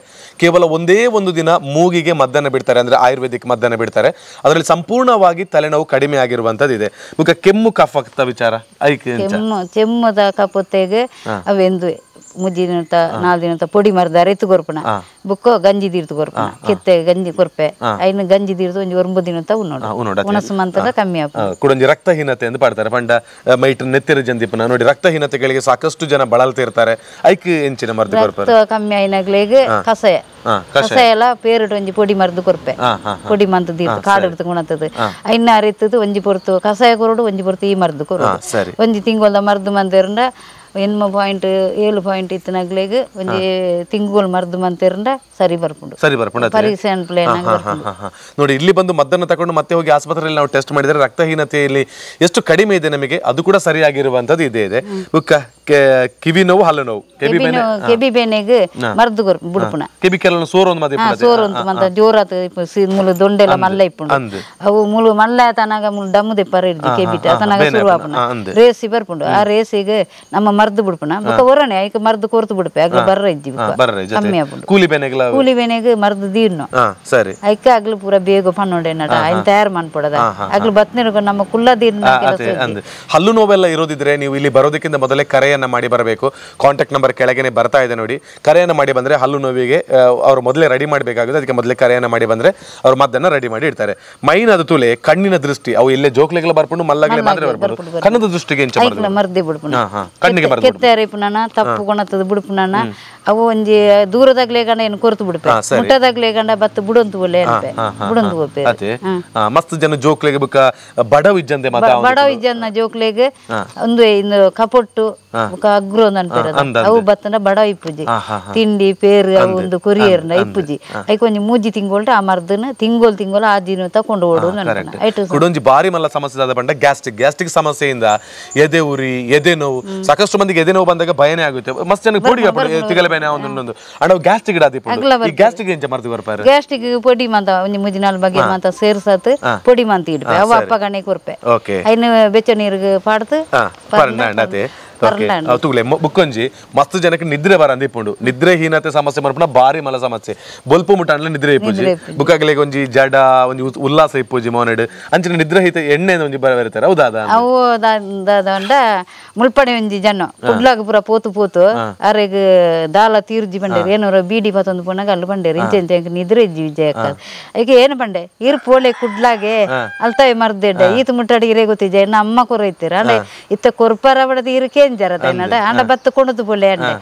ಕೇವಲ ಒಂದೇ ಒಂದು ದಿನ ಮೂಗಿಗೆ ಮದ್ದನ್ನ ಬಿಡ್ತಾರೆ. ಅಂದ್ರೆ ಆಯುರ್ವೇದಿಕ್ ಮದ್ದನ್ನ ಬಿಡ್ತಾರೆ. ಅದರಲ್ಲಿ ಸಂಪೂರ್ಣವಾಗಿ ತಲೆನೋವು ಕಡಿಮೆ ಆಗಿರುವಂತದ್ದು ಇದೆ. ಮುಖ ಕೆಮ್ಮು ಕಫ ವಿಚಾರ. ಐಕೆ ಕೆಮ್ಮು ಕೆಮ್ಮದ ಕಪತೆಗೆ ಅವೆಂದು ಮುಜ್ಜಿ ದಿನತ ನಾಲ್ ದಿನತ ಪೊಡಿ ಮರದ ರೈತ ಕೊರ್ಪುನ. ಬುಕ್ಕ ಗಂಜಿ ದೀರ್ತು ಕೊರ್ಪಣ ಕೆತ್ತೆ ಗಂಜಿ ಕೊರ್ಪೆ. ಐನು ಗಂಜಿ ದೀರ್ತು ಒಂಜಿ ಒಂಬತ್ತು ದಿನತ ಉನ್ನೋಡು ಉಣಸು ಮಂತದ ಕಮ್ಮಿ ಆಪು ಕುಡೊಂಜಿ ರಕ್ತಹೀನತೆ ಎಂದು ಪಾಡ್ತಾರೆ. ಪಂಡ ಮೈಟ್ರ ಮೈಟ್ ನೆತ್ತಿರ ಜಂದಿಪ್ಪನ. ನೋಡಿ ರಕ್ತಹೀನತೆಗಳಿಗೆ ಸಾಕಷ್ಟು ಜನ ಬಳಲ್ತಿರ್ತಾರೆ ಐಕ್ ಎಂಚಿನ ಮರ್ದು ರಕ್ತ ಕಮ್ಮಿ ಆಯ್ನಾಗ್ಲೇಗೆ ಕಸಯ. ಹಾ, ಕಷಾಯ ಎಲ್ಲ ಪೇರಿಟ್ಟು ಒಂಜಿ ಪೊಡಿ ಮರ್ದು ಕೊರ್ಪೆ. ಪೊಡಿ ಮಂತ್ ದೀರ್ತು ಕಾಡು ಹಿಡ್ದು ಗುಣತದ ಐನ ಅರಿತದು ಒಂಜಿ ಪೊರ್ತು ಕಸಾಯ ಕೊರಡು ಒಂಜಿ ಪೊರ್ತು ಈ ಮರ್ದು ಕೊರಡು. ಒಂಜಿ ತಿಂಗಳ ಮರ್ದು ಮಂತೆರ್ಂಡ ಎನ್ಮ ಪಾಯಿಂಟ್ ಏಳು ಪಾಯಿಂಟ್ ಇತ್ತಿನಗ್ಲೆಗ್ ಒಂಜಿ ತಿಂಗುಗಳು ಮರ್ದು ಮಂತೆರ್ಂಡ ಸರಿ ಬರ್ಪುಂಡು. ಸರಿ ಬರ್ಪುಂಡು ಪರೀಕ್ಷೆ. ನೋಡಿ ಇಲ್ಲಿ ಬಂದು ಮದ್ದನ್ನು ತಗೊಂಡು ಮತ್ತೆ ಹೋಗಿ ಆಸ್ಪತ್ರೆಯಲ್ಲಿ ನಾವು ಟೆಸ್ಟ್ ಮಾಡಿದರೆ ರಕ್ತಹೀನತೆಯಲ್ಲಿ ಎಷ್ಟು ಕಡಿಮೆ ಇದೆ ನಮಗೆ ಅದು ಕೂಡ ಸರಿಯಾಗಿರುವಂತದ್ದು ಇದೇ ಇದೆ. ಕಿವಿ ನೋವು ಹಲ್ಲು ನೋವು. ಕೆಬಿ ಕೆಬಿ ಬೇನೆಗೆ ಮರ್ದು ಬುಡ್ಪುಣ. ಕೆಬಿ ಕೆಲವು ಸೋರು ಮತ್ತೆ ಸೋರೊಂದು ಮತ್ತೆ ಜೋರಾತ್ ಮುಲು ದೊಂಡೆಲ ಮಲ್ಲ ಇಪ್ಪುಂಡು. ಅವು ಮುಳು ಮಲ್ಲ ತನಗ ಮುಳು ದಮ್ಮು ದೆಪ್ಪರ ಇಡ್ದು ಕೆಬಿಟ ತನಗ ಶುರು ಆಪುಂಡು. ಆಪುನ ಆ, ರೇಸಿ ಬರ್ಪುಂಡು. ಆ ರೇಸಿಗೆ ನಮ್ಮ ಮರ್ದು ಬಿಡ್ಪನ ಬೊಕ ಐಕ ಮರ್ದು ಕೊರ್ತು ಬಿಡ್ಪೆ ಆಗ್ಲ ಬರ್ರ ಇದ್ದಿ. ಕಮ್ಮಿ ಕೂಲಿ ಕೂಲಿ ಬೇನೆಗ್ ಮರ್ದು ದೀರ್ನು. ಸರಿ. ಐಕ ಆಗ್ಲು ಪೂರ ಬೇಗ ಪನ್ನೊಂಡೆ ನಡ ಐನ್ ತಯಾರು ಮಾಡ್ಪಡದ ಆಗ್ಲು ಬತ್ನಿರ್ಗ ನಮ್ಮ ಕುಲ್ಲ ದೀರ್ನ ಹಲ್ಲು ನೋವೆಲ್ಲ ಇರೋದಿದ್ರೆ ನೀವು ಇಲ್ಲಿ ಬರೋದಕ್ಕಿಂತ ಮೊದಲೇ ಕರೆಯನ್ನ ಮಾಡಿ ಬರಬೇಕು. ಕಾಂಟ್ಯಾಕ್ಟ್ ನಂಬರ್ ಕೆಳಗೆನೆ ಬರ್ತಾ ಇದೆ ನೋಡಿ. ಕರೆಯನ್ನ ಮಾಡಿ ಬಂದ್ರೆ ಹಲ್ಲು ನೋವಿಗೆ ಅವ್ರು ಮೊದಲೇ ರೆಡಿ ಮಾಡಬೇಕಾಗುತ್ತೆ. ಅದಕ್ಕೆ ಮೊದಲೇ ಕರೆಯನ್ನ ಮಾಡಿ ಬಂದ್ರೆ ಅವ್ರು ಮದ್ದನ್ನ ರೆಡಿ ಮಾಡಿ ಇಡ್ತಾರೆ. ಮೈನ್ ಅದು ತುಲೆ ಕಣ್ಣಿನ ದೃಷ್ಟಿ. ಅವು ಇಲ್ಲೇ ಜೋಕ್ಲೆಗಳ ಬರ್ಕೊಂಡು ಮಲ್ಲಾಗ್ಲೆ ಮಾತ್ರ ಬರ್ಬೋದು. ಕಣ್ಣದ ದೃಷ್ಟಿಗೆ ಹಾ. ಕಣ್ಣಿಗೆ ಬರ್ದು ಪುನಃ ತಪ್ಪು ಕೊಣತದ ಬಿಡ್ಪುನನ ಅವು ಒಂಜಿ ದೂರದಾಗ್ಲೇ ಗಂಡ ಏನು ಕೊರ್ತು ಬಿಡ್ಪೆ ಮುಟ್ಟದಾಗ್ಲೇ ಗಂಡ ಬತ್ತ ಬುಡಂತು ಒಳ್ಳೆ ಬಿಡಂತು ಒಪ್ಪೆ ಮಸ್ತ್ ಜನ ಜೋಕ್ಲೆಗೆ ಬುಕ್ಕ ಬಡವ್ ಇಜ್ಜಂದೆ ಬಡ ಇಜ್ಜನ್ನ ಜೋಕ್ಲೆಗ್ ಒಂದು ಇನ್ನು ಕಪೊಟ್ಟು ಬೊಕ ಅಗ್ರು ಅನ್ಪೇರದ ಅವು ಬತ್ತನ ಬಡ ಇಪ್ಪುಜಿ. ತಿಂಡಿ ಪೇರು ಅವು ಒಂದು ಕೊರಿಯರ್ನ ಇಪ್ಪುಜಿ. ಐಕ್ ಒಂಜಿ ಮೂಜಿ ತಿಂಗೋಲ್ಟ ಆ ಮರ್ದನ ತಿಂಗೋಲ್ ತಿಂಗೋಲ್ ಆ ದಿನ ತಕೊಂಡು ಓಡು ಕುಡೊಂಜಿ ಬಾರಿ ಮಲ್ಲ ಸಮಸ್ಯೆ ಆದ ಬಂಡ ಗ್ಯಾಸ್ಟ್ರಿಕ್. ಗ್ಯಾಸ್ಟ್ರಿಕ್ ಸಮಸ್ಯೆಯಿಂದ ಎದೆ ಉರಿ ಎದೆ ನೋವು ಸಾಕಷ್ಟು ಮಂದಿಗೆ ಎದೆ ನೋವು ಬಂದಾಗ ಭಯನೇ ಆಗುತ್ತೆ. ಮಸ್ತ್ ಜನಕ್ಕೆ ಪೊಡಿ ತಿಗಲ ಬೇನೆ ಒಂದೊಂದು ಅಣ್ಣ ಗ್ಯಾಸ್ಟ್ರಿಕ್ ಗ್ಯಾಸ್ಟಿಕ್ ಈ ಗ್ಯಾಸ್ಟ್ರಿಕ್ ಎಂಚ ಮರ್ದು ಬರ್ಪಾರ ಗ್ಯಾಸ್ಟಿಕ್ ಪೊಡಿ ಮಂತ ಒಂಜಿ ಮುಜಿನಾಲ್ ಬಗೆ ಮಂತ ಸೇರ್ಸತ್. ಪೊಡಿ ಮಂತ ಇಡ್ಪೆ ಅವ ಅಪ್ಪ ಗಣೆ ಕೊರ್ಪೆ ಐನು ಬೆಚ್ಚ ನೀರ್ಗ್ ಪಾಡ್ದು ಅಣ್ಣತೆ ಬುಕ್ಕೊಂಜಿ ಮಸ್ತ್ ಜನಕ್ಕೆ ನಿದ್ರೆ ಬರ ಅಂದಿಪ್ಪುಂಡು ನಿದ್ರೆ ಹೀನತೆ ಸಮಸ್ಯೆ ಮರ್ಪುನ ಬಾರಿ ಮಲ ಸಮಸ್ಯೆ. ಬೊಲ್ಪು ಮುಟ್ಟ ನಿದ್ರೆ ಇಪ್ಪುಜಿ. ಬುಕ್ಕಾಗಲೆ ಒಂಜಿ ಜಡ ಒಂಜಿ ಉಲ್ಲಾಸ ಇಪ್ಪುಜಿ ಮೋನೆಡ್. ಅಂಚಿನ ನಿದ್ರೆ ಹೀತ ಎಣ್ಣೆ ಒಂಜಿ ಬರ ಬರೀತಾರೆ. ಹೌದಾದ ಅವು ಮುಲ್ಪಡೆ ಒಂಜಿ ಜನ. ಕುಡ್ಲಾಗ ಪೂರ ಪೋತು ಪೋತು. ಅರೆಗ್ ದಾಲ ತೀರ್ಜಿ ಬಂಡೇರಿ. ಏನೋ ಬೀಡಿ ಪತ್ತೊಂದು ಪುನಗ ಅಲ್ಲಿ ಬಂಡೇರಿ. ಇಂಚೆ ಇಂಚೆ ನಿದ್ರೆ ಇಜ್ಜಿ ವಿಜಯ ಈಗ ಏನು ಬಂಡೆ? ಇರ್ ಪೋಲೆ ಕುಡ್ಲಾಗೆ ಅಲ್ತಾವೆ ಮರ್ದೆಡ್ಡ. ಈತ ಮುಟ್ಟಾಡಿ ಇರೇ ಗೊತ್ತಿಜ ಅಮ್ಮ ಇತ್ತೀರ ಅಂಡೆ ಇತ್ತ ಕೊರ್ಪರ ಬಡದ ಇರು ಕೇಂಜರತ ಏನಡ ಅಂಡ ಬತ್ತ ಕೊಣದು ಪೊಲೆ ಅಂಡೆ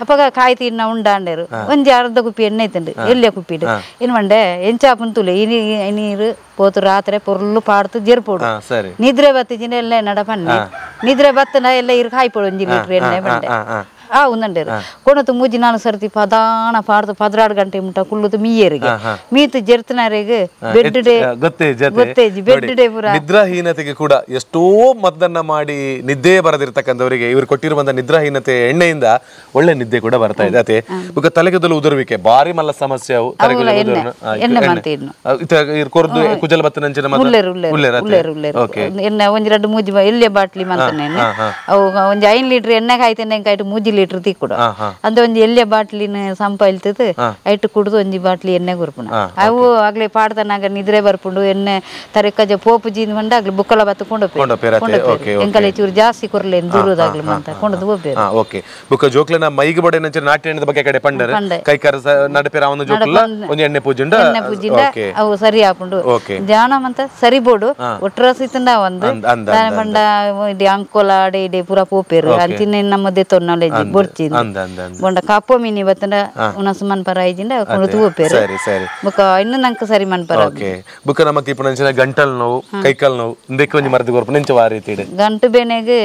ಅಪ್ಪಗ ಕಾಯಿ ತಿನ್ನ ಉಂಡ ಅಂಡೇರು ಒಂಜಿ ಅರ್ಧ ಕುಪ್ಪಿ ಎಣ್ಣೆ ಐತಂಡು ಎಲ್ಲಿಯ ಕುಪ್ಪಿಡು ಏನ್ ಮಂಡೆ ಎಂಚಾಪನ್ ತುಲೆ ಈ ನೀರು పోతు రాత్రే పొర్లు పాడుతూ జరుపుడు ಹಾ ಸರಿ నిద్ర బతిచిన ఎల్ల నడపన్ని నిద్ర బత్తన ఎల్ల ఇరుకు అయిపోడు ಒಂಜಿ ಆ ಉಂದಂಡೇರು ಕೊಣತು ಮೂಜಿ ನಾಲ್ಕು ಸರ್ತಿ ಪದಾಣ ಪಾಡ್ದು ಪದ್ರಾಡು ಗಂಟೆ ಮುಟ ಕುಲ್ಲುದು ಮೀಯರಿಗೆ. ಮೀತು ಜೆರ್ತನಾರಿಗೆ ಬೆಡ್ ಡೇ ಗೊತ್ತೇಜಿ ಬೆಡ್ ಡೇ ಪುರ. ನಿದ್ರಾಹೀನತೆಗೆ ಕೂಡ ಎಷ್ಟೋ ಮದ್ದನ್ನ ಮಾಡಿ ನಿದ್ದೆ ಬರದಿರ್ತಕ್ಕಂಥವರಿಗೆ ಇವರು ಕೊಟ್ಟಿರುವಂತ ನಿದ್ರಾಹೀನತೆ ಎಣ್ಣೆಯಿಂದ ಒಳ್ಳೆ ನಿದ್ದೆ ಕೂಡ ಬರ್ತಾ ಇದೆ. ಅತಿ ಈಗ ತಲೆಗದಲು ಉದುರುವಿಕೆ ಬಾರಿ ಮಲ್ಲ ಸಮಸ್ಯೆ ಅವು. ತಲೆಗದಲು ಕೊರ್ದು ಕುಜಲ್ ಬತ್ತ ನಂಚಿನ ಎಣ್ಣೆ ಒಂದ್ ಮೂಜಿ ಎಲ್ಲಿಯ ಬಾಟ್ಲಿ ಮಂತನೆ ಅವು ಒಂದ್ ಲೀಟರ್ ಎಣ್ಣೆ ಕಾಯ್ತೇನೆ ಕಾಯ್ತು ಮೂಜಿ ಲೀಟರ್ ತಿಕ್ಕುಡು ಅಂದ ಒಂಜಿ ಎಲ್ಲೆ ಬಾಟ್ಲಿನ ಸಂಪ ಇಲ್ತದ ಐಟ್ ಕುಡ್ದು ಒಂಜಿ ಬಾಟ್ಲಿ ಎಣ್ಣೆ ಗುರುಪುನ. ಅವು ಆಗ್ಲೇ ಪಾಡ್ದನಾಗ ನಿದ್ರೆ ಬರ್ಪುಂಡು ಎಣ್ಣೆ ತರಕಜ ಪೋಪು ಜೀನ್ ಮಂಡ ಆಗ್ಲಿ ಬುಕ್ಕಲ ಬತ್ತ ಕೊಂಡೋಪೆ ಎಂಕಲೆ ಚೂರು ಜಾಸ್ತಿ ಕೊರ್ಲೆ ದೂರದಾಗ್ಲಿ ಮಂತ. ಕೊಂಡದು ಒಬ್ಬೆ ಓಕೆ. ಬುಕ್ಕ ಜೋಕ್ಲನ ಮೈಗೆ ಬಡೆ ನಂಚೆ ನಾಟ್ಯ ಎಣ್ಣೆದ ಬಗ್ಗೆ ಕಡೆ ಪಂಡರೆ? ಕೈಕಾರ ನಡಪೆರ ಅವನ ಜೋಕ್ಲ? ಒಂಜಿ ಎಣ್ಣೆ ಪೂಜಿಂಡ? ಎಣ್ಣೆ ಪೂಜಿಂಡ ಅವು ಸರಿ ಹಾಪುಂಡು. ಧ್ಯಾನ ಮಂತ ಸರಿ ಬೋಡು. ಒಟ್ರಸಿತಂಡ ಒಂದು ದಾನೆ ಪಂಡ ಇಡೀ ಅಂಕೋಲ ಅಡೆ ಇಡೀ ಪೂರ ಪೋಪೆರು. ಅಂತಿನ ನಮ್ಮದೇ ತೊನ್ನಲೆಜಿ ಬೊರ್ಚಿಂದು ಬೊಂಡ ಕಾಪೋ ಮೀನಿ ಬತ್ತಂಡ ಉನಸು ಮನ್ಪರ ಐಜಿಂಡ ಕೊಂಡು ಸರಿ ಸರಿ. ಬುಕ ಇನ್ನು ನಂಕ ಸರಿ ಮನ್ಪರ ಓಕೆ. ಬೊಕ ನಮಕ್ ಇಪ್ಪ ನೆಂಚಿನ ಗಂಟಲ್ ನೋವು ಕೈಕಾಲ್ ನೋವು ಇಂದೆಕ್ಕ ಒಂಜಿ ಮರದ ಗೊರ್ಪು ನೆಂಚ ವಾರಿ ತಿಡೆ ಗಂಟು ಬೇನೆಗೆ